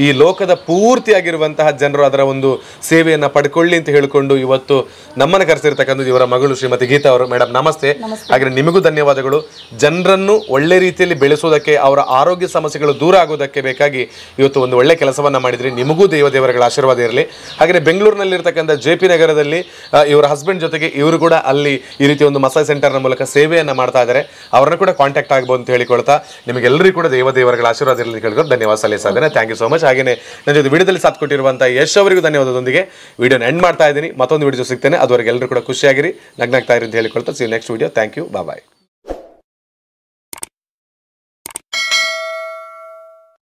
ಈ ಲೋಕದ ಪೂರ್ತಿಯಾಗಿರುವಂತಹ ಜನರು ಅದರ ಒಂದು ಸೇವೆಯನ್ನು ಪಡ್ಕೊಳ್ಳಿ ಅಂತ ಹೇಳಿಕೊಂಡು ಇವತ್ತು ನಮ್ಮನ್ನ ಕರೆಸಿರ್ತಕ್ಕಂಥದ್ದು ಇವರ ಮಗಳು ಶ್ರೀಮತಿ ಗೀತಾ ಅವರು. ಮೇಡಮ್ ನಮಸ್ತೆ. ಹಾಗೆ ನಿಮಗೂ ಧನ್ಯವಾದಗಳು. ಜನರನ್ನು ಒಳ್ಳೆ ರೀತಿಯಲ್ಲಿ ಬೆಳೆಸೋದಕ್ಕೆ ಅವರ ಆರೋಗ್ಯ ಸಮಸ್ಯೆಗಳು ದೂರ ಆಗೋದಕ್ಕೆ ಬೇಕಾಗಿ ಇವತ್ತು ಒಂದು ಒಳ್ಳೆ ಕೆಲಸವನ್ನ ಮಾಡಿದ್ರಿ. ನಿಮಗೂ ದೇವ ದೇವರುಗಳ ಆಶೀರ್ವಾದ ಇರಲಿ. ಹಾಗೆ ಬೆಂಗಳೂರಿನಲ್ಲಿರ್ತಕ್ಕಂಥ ಜೆ ಪಿ ನಗರದಲ್ಲಿ ಇವರ ಹಸ್ಬೆಂಡ್ ಜೊತೆಗೆ ಇವರು ಕೂಡ ಅಲ್ಲಿ ಈ ರೀತಿ ಒಂದು ಮಸಾಜ್ ಸೆಂಟರ್ನ ಮೂಲಕ ಸೇವೆಯನ್ನು ಮಾಡ್ತಾ ಇದ್ದಾರೆ. ಅವರನ್ನು ಕೂಡ ಕಾಂಟ್ಯಾಕ್ಟ್ ಆಗ್ಬೋದು ಅಂತ ಹೇಳಿಕೊಳ್ತಾ ನಿಮಗೆಲ್ಲರಿಗೂ ಕೂಡ ದೇವ ದೇವರುಗಳ ಆಶೀರ್ವಾದ ಇರಲಿ ಧನ್ಯವಾದ ಸಲ್ಲಿಸ್ತಾ ಇದ್ದೇನೆ. ಥ್ಯಾಂಕ್ ಯು ಸೊ ಮಚ್ ಹಾಗೆಯೇ ನನ್ನ ಜೊತೆ ವಿಡಿಯೋದಲ್ಲಿ ಸಾಥ್ ಕೊಟ್ಟಿರುವಂತಹ ಯಶ್ ಅವರಿಗೂ ಧನ್ಯವಾದದೊಂದಿಗೆ ವಿಡಿಯೋನ ಎಂಡ್ ಮಾಡ್ತಾ ಇದ್ದೀನಿ. ಮತ್ತೊಂದು ವಿಡಿಯೋ ಸಿಗ್ತೇನೆ. ಅದುವರೆಗೆ ಎಲ್ಲರೂ ಕೂಡ ಖುಷಿಯಾಗಿರಿ. ನಗ್ನಾಗ್ತಾ ಇರಿ ಅಂತ ಹೇಳಿಕೊಳ್ತಾ. See next video thank you bye